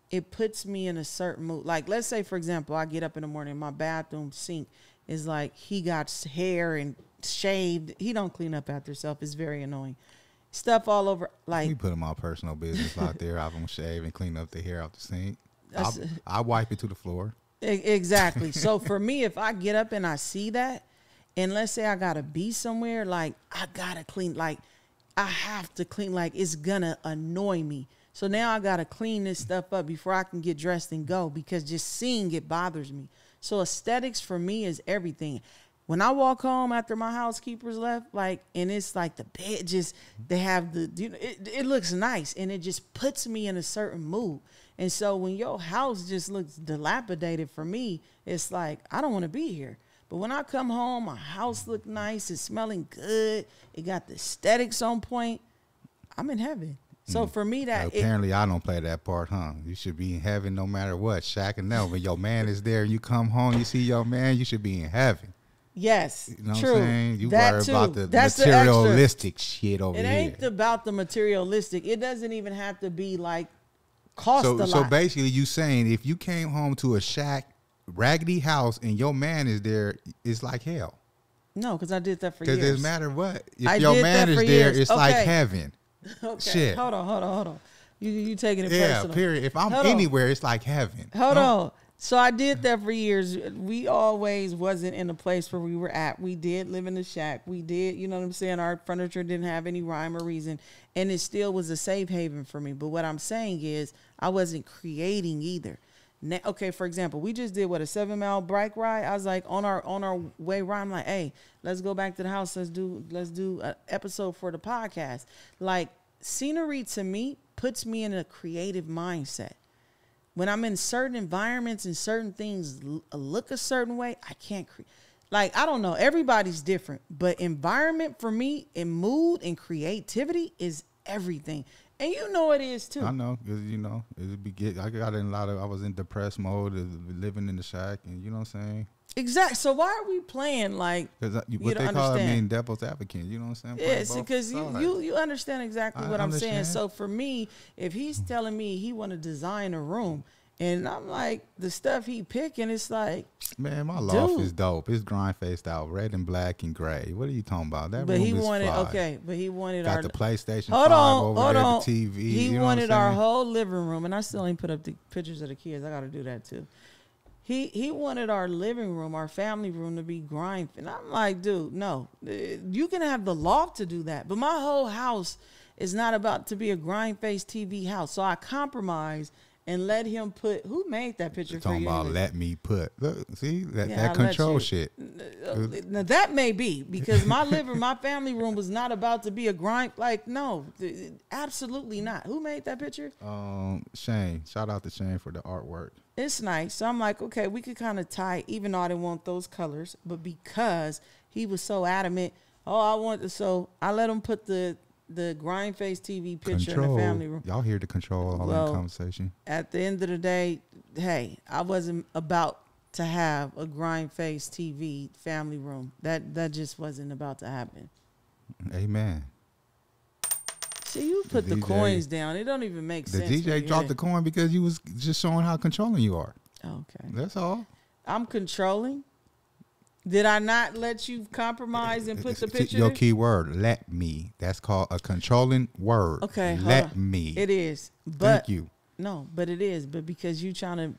it puts me in a certain mood. Like let's say, for example, I get up in the morning, my bathroom sink is like he got hair and shaved. He don't clean up after himself. It's very annoying. Stuff all over, like We put in my personal business out there. I'm gonna shave and clean up the hair out the sink. I, I wipe it to the floor. Exactly. so for me, if I get up and I see that, and let's say I gotta be somewhere, like I gotta clean, like I have to clean, like it's gonna annoy me. So now I gotta clean this stuff up before I can get dressed and go because just seeing it bothers me. So aesthetics for me is everything. When I walk home after my housekeeper's left, like, and it's like the bed just they have the you know it, it looks nice and it just puts me in a certain mood. And so when your house just looks dilapidated for me, it's like I don't want to be here. But when I come home, my house look nice, it's smelling good, it got the aesthetics on point. I'm in heaven. So mm. for me, that it, Apparently, I don't play that part, huh? You should be in heaven no matter what. Shaq and Nell, when your man is there, and you come home, you see your man, you should be in heaven. yes, You know true. what I'm saying? You that worry too. about the That's the materialistic shit over It here. It ain't about the materialistic. It doesn't even have to be like cost so, so basically, you saying if you came home to a Shaq raggedy house and your man is there, it's like hell. no, because I did that for Because years. it doesn't matter what. If I your man is there, years. it's like heaven. Okay, Shit. hold on, hold on, hold on. You you taking it Yeah, personal? period. If I'm Hold on. anywhere, it's like heaven. Hold No? on. So I did that for years. We always wasn't in the place where we were at. We did live in the shack. We did, you know what I'm saying? Our furniture didn't have any rhyme or reason. And it still was a safe haven for me. But what I'm saying is I wasn't creating either. Na- okay, for example, we just did what a seven mile bike ride. I was like on our on our way ride. I'm like, hey, let's go back to the house. Let's do let's do an episode for the podcast. Like scenery to me puts me in a creative mindset when I'm in certain environments and certain things look a certain way, I can't create. Like I don't know, everybody's different, but environment for me and mood and creativity is everything, and you know it is too. I know, cause you know, it be get. I got in a lot of. I was in depressed mode, living in the shack, and you know what I'm saying. Exactly. So why are we playing like? Because You what they don't call it, understand. being devil's advocate. You know what I'm saying? Yes, both because you, you you understand exactly I what I'm saying. So for me, if he's telling me he want to design a room, and I'm like the stuff he picking, it's like, man, my loft is dope. It's grind faced out, red and black and gray. What are you talking about? That but room he is wanted fly. okay, but he wanted Got our the PlayStation Hold 5 on, over hold there, on. the TV. He you know wanted our whole living room, and I still ain't put up the pictures of the kids. I got to do that too. He he wanted our living room, our family room, to be grind, and I'm like, dude, no, Uh, you can have the loft to do that, but my whole house is not about to be a GrindFace TV house. So I compromise and let him put. Who made that picture for Talking you? about let me put. Look, see that, Yeah, that control shit. Now that may be because my living, my family room was not about to be a grind. Like no, absolutely not. Who made that picture? Um, Shane, shout out to Shane for the artwork. It's nice. So I'm like, okay, we could kind of tie, even though I didn't want those colors, but because he was so adamant, oh, I want to so I let him put the the GrindFace TV picture in the family room. Y'all hear the control all Well, that conversation. At the end of the day, hey, I wasn't about to have a GrindFace TV family room. That that just wasn't about to happen. Amen. See, you put the, DJ coins down. It don't even make The sense. The DJ dropped the coin because you was just showing how controlling you are. Okay. That's all. I'm controlling. Did I not let you compromise and put the picture? Your key word, let me. That's called a controlling word. Okay, Let me. It is, but Thank you. no, but it is, but because you trying to,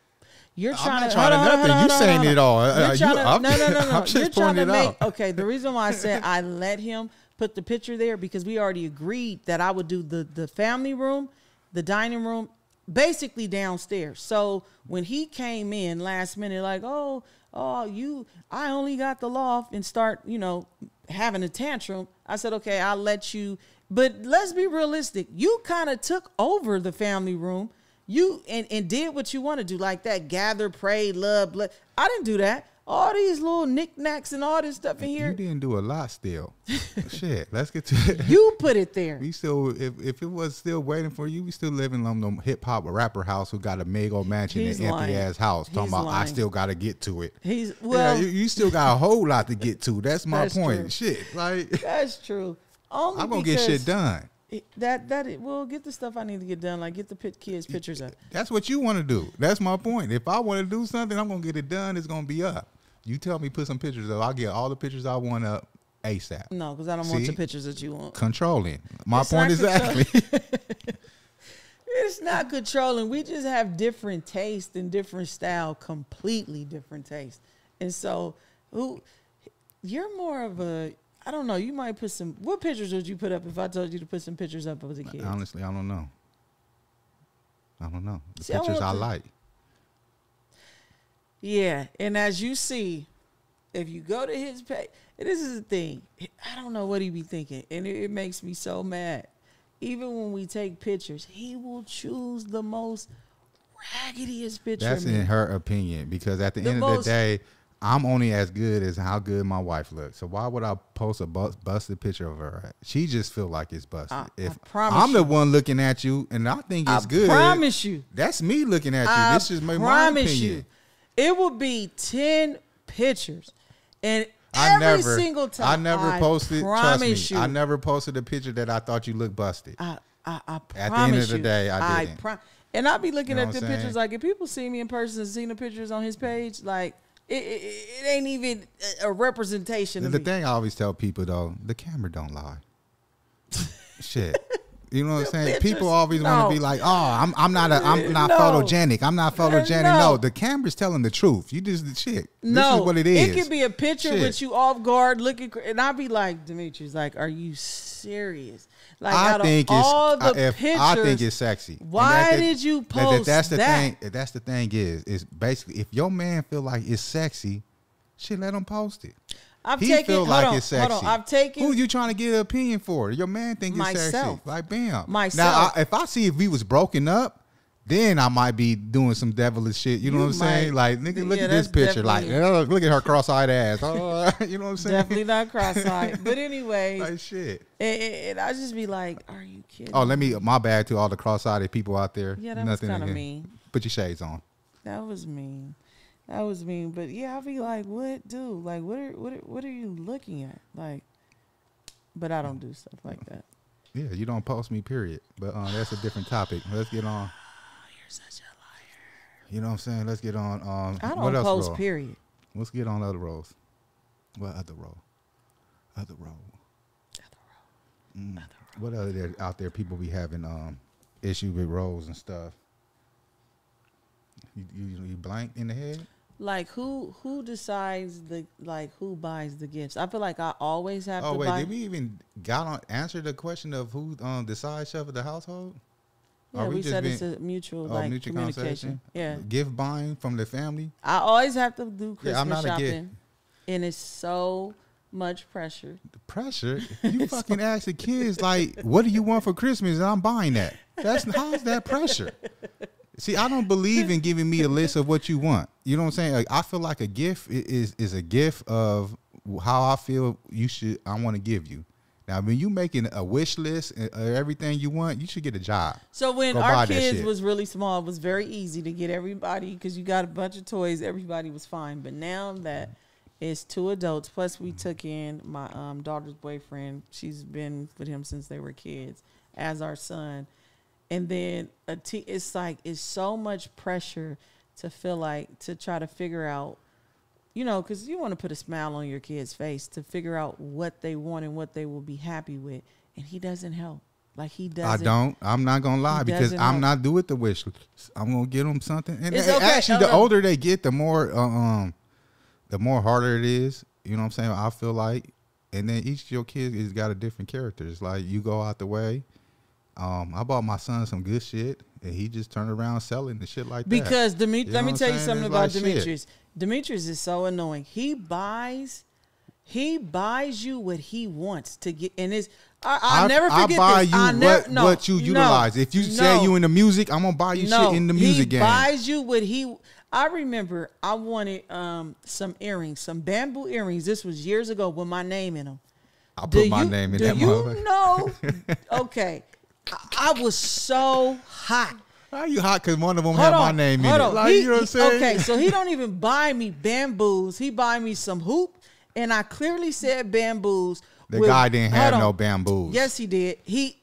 you're I'm trying not to. trying to hold nothing. on, You hold on, saying on. it all. Uh, You're you- trying to, I'm- no, no, no, no, I'm just You're trying to pointing it make. out. Okay, the reason why I said I let him put the picture there because we already agreed that I would do the the family room, the dining room, basically downstairs. So when he came in last minute, like, oh, oh, you, I only got the loft, and start, you know, having a tantrum. I said, okay, I'll let you. But let's be realistic. You kind of took over the family room. You and, and did what you want to do, like that gather, pray, love, bless. I didn't do that. All these little knickknacks and all this stuff in here. You didn't do a lot still. Shit. Let's get to it. you put it there. We still, if, if it was still waiting for you, we still living on the hip hop rapper house who got a mega mansion He's and empty ass house. Talking He's about I still got to get to it. He's well, yeah, you, you still got a whole lot to get to. That's my That's point. true. Shit, like that's true. Only I'm gonna get shit done. it- That that it, well, get the stuff I need to get done. Like get the pit kids pictures up. That's what you want to do. That's my point. If I want to do something, I'm gonna get it done. It's gonna be up. You tell me put some pictures up. I'll get all the pictures I want up ASAP. No, because I don't want the pictures that you want. Controlling. My It's point exactly. It's not controlling. We just have different taste and different style, completely different taste. And so, who you're more of a I don't know. You might put some. What pictures would you put up if I told you to put some pictures up of the kids? Honestly, I don't know. I don't know. The See, pictures want I like. Yeah, and as you see, if you go to his page, this is the thing. I don't know what he be thinking, and it, it makes me so mad. Even when we take pictures, he will choose the most raggediest picture. That's in her opinion because at the, The end of the day, I'm only as good as how good my wife looks. So why would I post a bust, busted picture of her? She just feel like it's busted. I- I if promise I'm the one looking at you and I think it's good. I good, promise you. that's me looking at you. I this is my, my opinion. you, it will be ten pictures, and I every never, single time I never posted. Trust Promise me, you, I never posted a picture that I thought you looked busted. I, I, I the end of the you, day, I didn't. pro- and I'll be looking know at the saying? pictures. Like if people see me in person and seen the pictures on his page, like it, it, it ain't even a- representation the of the thing I always tell people though, the camera don't lie. Shit. You know what I'm saying? pictures, People always want to be like, "Oh, I'm I'm not a I'm not No. photogenic. I'm not photogenic." No. No. the camera's telling the truth. You just the chick. no, this is what it is. It could be a picture Shit. with you off guard, looking, and I'd be like, Dimitrius, like, are you serious? Like, I think it's all the I, if, pictures, I think it's sexy. Why that- did you post that- that's the that? thing. That's the thing is is basically if your man feel like it's sexy, shit, let him post it. I've he taken, feel hold like on, it's sexy. Hold on, I've taken Who you trying to get an opinion for? Your man think it's Myself. sexy. Like bam. Myself. Now, I, if I see if we was broken up, then I might be doing some devilish shit. You know You what I'm saying? Like, nigga, look Yeah, at this picture. Like, oh, look at her cross-eyed ass. Oh, you know what I'm saying? definitely not cross-eyed. but anyway, Like shit. and, and I just be like, are you kidding? Oh, let me. My bad to all the cross-eyed people out there. Yeah, that was kind of mean. Put your shades on. That was mean. That was mean. But yeah, I'll be like, what, dude? Like, what are what are, what are you looking at? Like, but I don't do stuff like that. Yeah, you don't post me. Period. But uh, that's a different topic. Let's get on. You're such a liar. You know what I'm saying? Let's get on. Um, I don't else post. roll? Period. Let's get on other roles. What other role? Other role. Mm. What other there out there? People be having um issue with roles and stuff. You, you you blank in the head? Like who who decides the like who buys the gifts? I feel like I always have to Oh to wait, buy. did we even got on answer the question of who um decides stuff of the household? yeah, Are we, we just said it's a mutual Oh, like mutual communication. Yeah, gift buying from the family. I always have to do Christmas Yeah, I'm not a shopping, gift. and it's so much pressure. The pressure. You fucking ask the kids like, "What do you want for Christmas?" And I'm buying that. That's how's that pressure? See, I don't believe in giving me a list of what you want. You know what I'm saying? Like, I feel like a gift is is a gift of how I feel you should. I want to give you. Now, when you making a wish list of everything you want, you should get a job. So when Go our kids was really small, it was very easy to get everybody because you got a bunch of toys. Everybody was fine. But now that it's two adults, plus we took in my um, daughter's boyfriend. She's been with him since they were kids as our son. And then a t- it's like it's so much pressure to feel like to try to figure out you know, because you want to put a smile on your kid's face to figure out what they want and what they will be happy with, and he doesn't help. Like he doesn't. I don't. I'm not gonna lie because I'm help. not doing the wish list. I'm gonna get them something. And It's a- okay. actually, the older they get, the more uh, um, the more harder it is. You know what I'm saying? I feel like, and then each of your kids has got a different character. It's like you go out the way. Um, I bought my son some good shit, and he just turned around selling the shit like that. Because Demet- You let me tell you something It's about like shit. Dimitrius. Dimitrius is so annoying. He buys, he buys you what he wants to get, and it's. I, I'll I, never I forget buy this. you I what, no, what you no, utilize. if you say no, you in the music, I'm gonna buy you no, shit in the music he game. buys you what he. I remember I wanted um some earrings, some bamboo earrings. This was years ago with my name in them. I put Do my you- name in do that you know? okay, I, I was so hot. How you hot? Cause one of them Hold had on, my name in it. Like He- you know what I'm saying? Okay, so he don't even buy me bamboos. He buy me some hoop, and I clearly said bamboos. The with- guy didn't have on. no bamboos. Yes, he did. He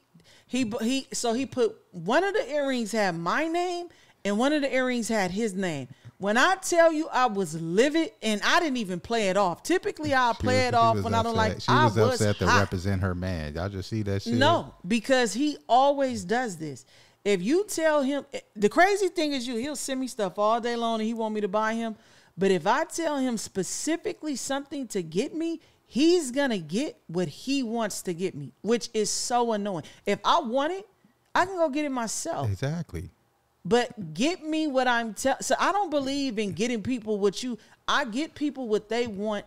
he he. So he put one of the earrings had my name, and one of the earrings had his name. When I tell you I was livid, and I didn't even play it off. Typically, I'll play it off when I don't upset. like. She I was upset to hot. represent her man. Y'all just see that shit. No, because he always does this. If you tell him the crazy thing is you, he'll send me stuff all day long and he want me to buy him. But if I tell him specifically something to get me, he's gonna get what he wants to get me, which is so annoying. If I want it, I can go get it myself. exactly. But get me what I'm telling. So I don't believe in getting people what you. I get people what they want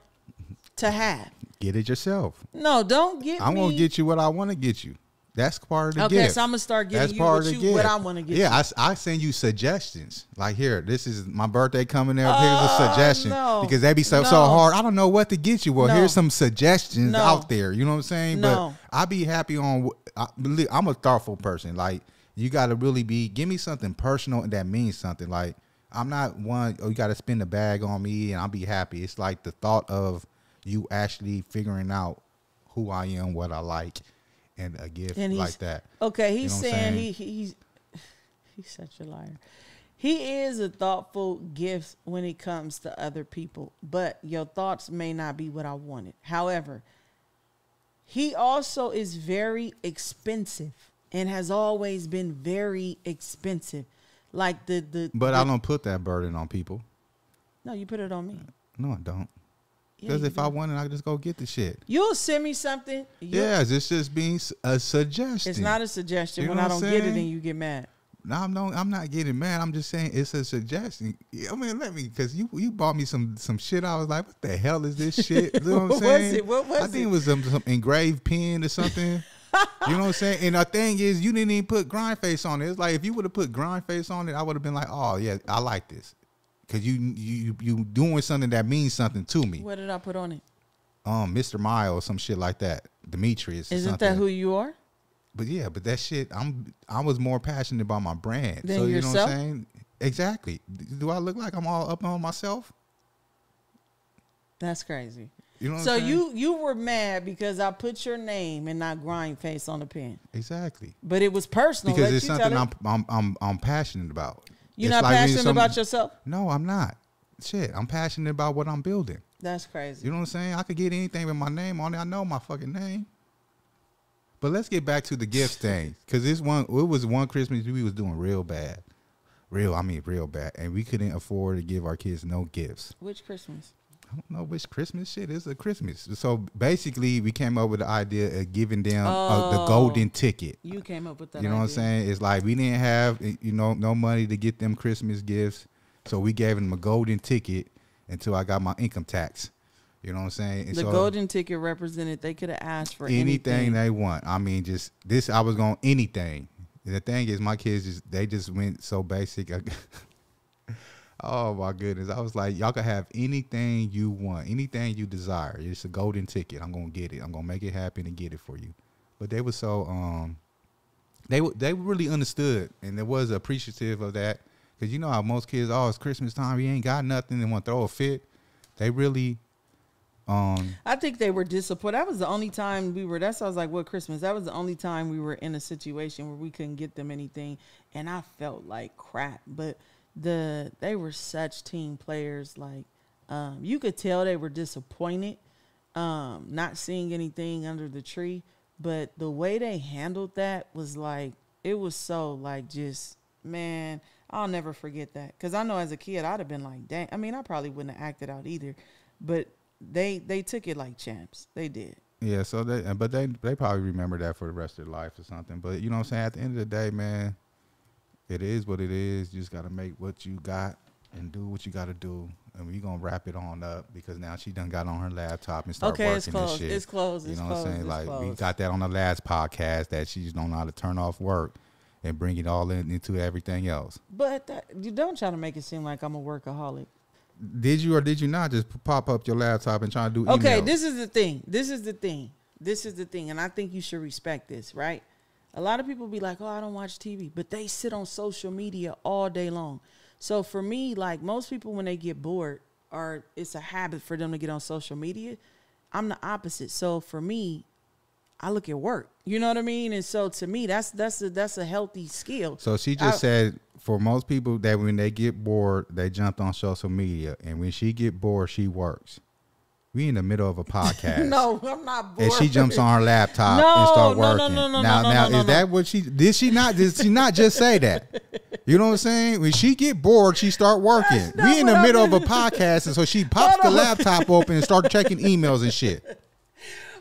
to have. Get it yourself. No, don't get I'm me. gonna get you what I want to get you. That's part of the Okay, gift. so I'm gonna start That's getting you part what, of you, the what I want to get. Yeah, you. I I, send you suggestions. Like here, this is my birthday coming up. Here's a Oh, suggestion no. because they be so so hard. I don't know what to get you. Well, No. here's some suggestions No. out there. You know what I'm saying? No. But I be happy on. I, believe- I'm a thoughtful person. Like you got to really be. Give me something personal and that means something. Like I'm not one. Oh, you got to spend a bag on me and I'll be happy. It's like the thought of you actually figuring out who I am, what I like, and a gift And like that. Okay, he's know saying, saying? he he's he's such a liar. He is a thoughtful gift when it comes to other people, but your thoughts may not be what I wanted. However, he also is very expensive and has always been very expensive. Like the the But the, I don't put that burden on people. No, you put it on me. No, I don't. Because you if do. I want it, I just go get the shit. You'll send me something. Yeah, it's just being a suggestion. It's not a suggestion You when I don't I'm get it saying? and you get mad. No, I'm no, I'm not getting mad. I'm just saying it's a suggestion. I mean, let me because you you bought me some some shit. I was like, what the hell is this shit? You know what I'm What was saying? it? What was I think it? it was some, some engraved pen or something. you know what I'm saying? And the thing is, you didn't even put GrindFace on it. It's like if you would have put GrindFace on it, I would have been like, oh yeah, I like this. Cause you you you doing something that means something to me. What did I put on it? um Mr. Mile or some shit like that. Dimitrius. Isn't something. that who you are? But yeah, but that shit, I'm I was more passionate about my brand. Than so you know yourself? what I'm saying? Exactly. Do I look like I'm all up on myself? That's crazy. You know So you you were mad because I put your name and not GrindFace on the pen, exactly but it was personal. because Let it's something. I'm, I'm I'm I'm passionate about. You're It's not like passionate about yourself. No, I'm not. Shit, I'm passionate about what I'm building. That's crazy. You know what I'm saying? I could get anything with my name on it. I know my fucking name. But let's get back to the gifts thing, because this one it was one Christmas we was doing real bad, real I mean real bad, and we couldn't afford to give our kids no gifts. Which Christmas? I don't know which Christmas shit is a Christmas. So basically, we came up with the idea of giving them uh, the Oh. golden ticket. You came up with that. You know what I'm saying? It's like we didn't have eh, you know no money to get them Christmas gifts, so we gave them a golden ticket until I got my income tax. You know what I'm saying? And The so golden ticket represented they could have asked for anything, anything. they want. I mean, just this. I was going anything. The thing is, my kids just they just went so basic. oh my goodness! I was like, y'all can have anything you want, anything you desire. It's a golden ticket. I'm gonna get it. I'm gonna make it happen and get it for you. But they were so um, they they really understood and they was appreciative of that because you know how most kids, oh, it's Christmas time, you ain't got nothing, they want to throw a fit. They really um I think they were disappointed. That was the only time we were. That was like what Christmas. That was the only time we were in a situation where we couldn't get them anything, and I felt like crap. But the they were such team players. Like um, you could tell they were disappointed, um, not seeing anything under the tree. But the way they handled that was like it was so like just man. I'll never forget that because I know as a kid I'd have been like, dang. I mean, I probably wouldn't have acted out either, but they they took it like champs. They did. Yeah, so they but they they probably remember that for the rest of their life or something. But you know what I'm saying? At the end of the day, man, it is what it is. You just gotta make what you got and do what you gotta do. And we gonna wrap it on up because now she done got on her laptop and start Okay, working it's closed. and shit. It's closed. You It's know closed. what I'm saying? It's Like we got that on the last podcast that she just don't know how to turn off work and bring it all in, into everything else. But that, you don't try to make it seem like I'm a workaholic. Did you or did you not just pop up your laptop and try to do emails? Okay, this is the thing. This is the thing. This is the thing, and I think you should respect this, right? A lot of people be like, "Oh, I don't watch TV," but they sit on social media all day long. So for me, like most people, when they get bored, or it's a habit for them to get on social media, I'm the opposite. So for me, I look at work. You know what I mean? And so to me, that's that's a that's a healthy skill. So she just I- said for most people that when they get bored, they jump on social media, and when she get bored, she works. We in the middle of a podcast. No, I'm not bored. And she jumps on her laptop No, and start no, no, working. no, no, now, no, now no, is that what she did? She not did she not just say that? You know what I'm saying? When she get bored, she start working. We in the middle of a podcast, and so she pops the laptop open and start checking emails and shit.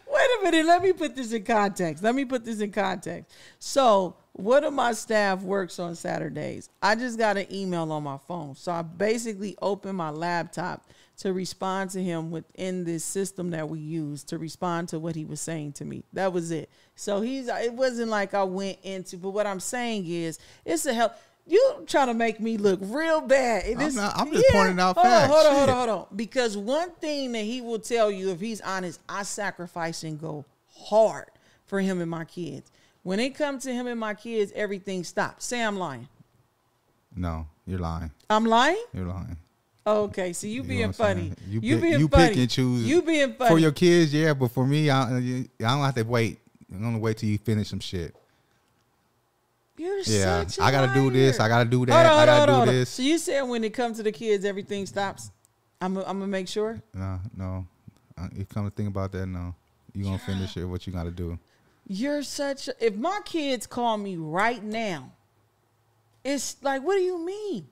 Wait a minute. Let me put this in context. Let me put this in context. So one of my staff works on Saturdays. I just got an email on my phone. So I basically opened my laptop to respond to him within this system that we use to respond to what he was saying to me. That was it. So he's it wasn't like I went into, but what I'm saying is it's a help. You trying to make me look real bad. I'm not- I'm just pointing out hold facts. On, hold on, hold on, hold on. Because one thing that he will tell you, if he's honest, I sacrifice and go hard for him and my kids. When it comes to him and my kids, everything stops. Say I'm lying. No, you're lying. I'm lying. You're lying. Okay, so you know being funny. You, You pick- being you funny. pick and choose You being funny. For your kids, yeah, but for me, I, I don't have to wait. I'm gonna wait till you finish some shit. You're Yeah, such a I gotta do this. I gotta do that. on, I on, gotta do on, this. So you said when it comes to the kids, everything stops. I'm I'm gonna make sure. No, no. Uh, You come to think about that, no. You gonna finish it? What you gotta do? You're such. A, if my kids call me right now, it's like, what do you mean?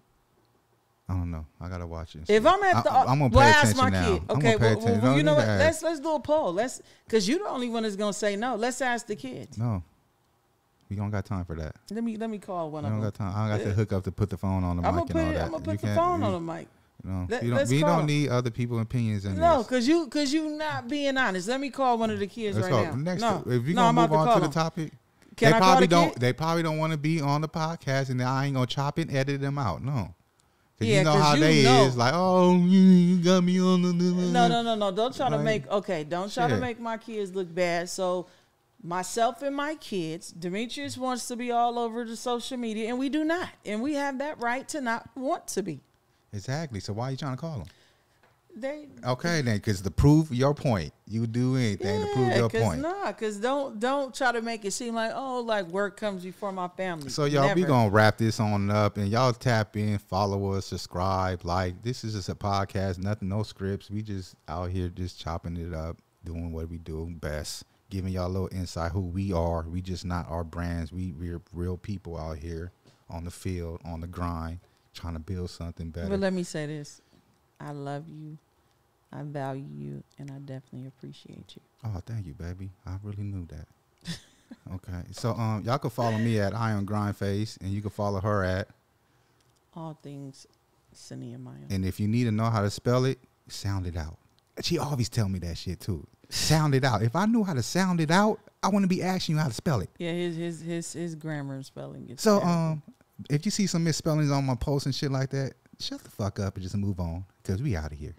I don't know. I gotta watch it. If I'm at the, I, am gonna uh, pay well, attention my now. kid. I'm Okay, well, attention. well, you know what? Let's let's do a poll. Let's because you're the only one that's gonna say no. Let's ask the kids. No, we don't got time for that. Let me let me call one of don't them. got time. I don't got to uh, hook up to put the phone on the I'm mic and all it, that. I'm gonna You put the can't- phone you- on the mic. No, Let- you don't, we don't need other people's opinions in No, this. cause you cause you not being honest. Let me call one of the kids Let's right go. now. Next, no, if you no, gonna I'm move on call to the topic, Can they I call probably the don't. They probably don't want to be on the podcast, and I ain't gonna chop it, and edit them out. No, because Yeah, you know 'cause how you they know. is. Like, oh, you got me on the. No, no, no, no. Don't try to make okay. Don't try to make my kids look bad. So, myself and my kids, Dimitrius wants to be all over the social media, and we do not, and we have that right to not want to be. Exactly. So why are you trying to call them? They Okay, then, because to prove your point, you do anything to prove your cause point. Nah, cause don't don't try to make it seem like oh like work comes before my family. So y'all, we Never. gonna wrap this on up, and y'all tap in, follow us, subscribe, like. This is just a podcast, nothing, no scripts. We just out here just chopping it up, doing what we do best, giving y'all a little insight who we are. We just not our brands. We we're real people out here on the field, on the grind, trying to build something better. But let me say this: I love you, I value you, and I definitely appreciate you. Oh, thank you, baby. I really knew that. okay, so um, y'all can follow me at IamGrindFace, and you can follow her at. All things, Saniyyah Mayo. And if you need to know how to spell it, sound it out. She always tell me that shit too. Sound it out. If I knew how to sound it out, I wouldn't be asking you how to spell it. Yeah, his his his his grammar and spelling gets So terrible. um, if you see some misspellings on my posts and shit like that, shut the fuck up and just move on, cause we out of here.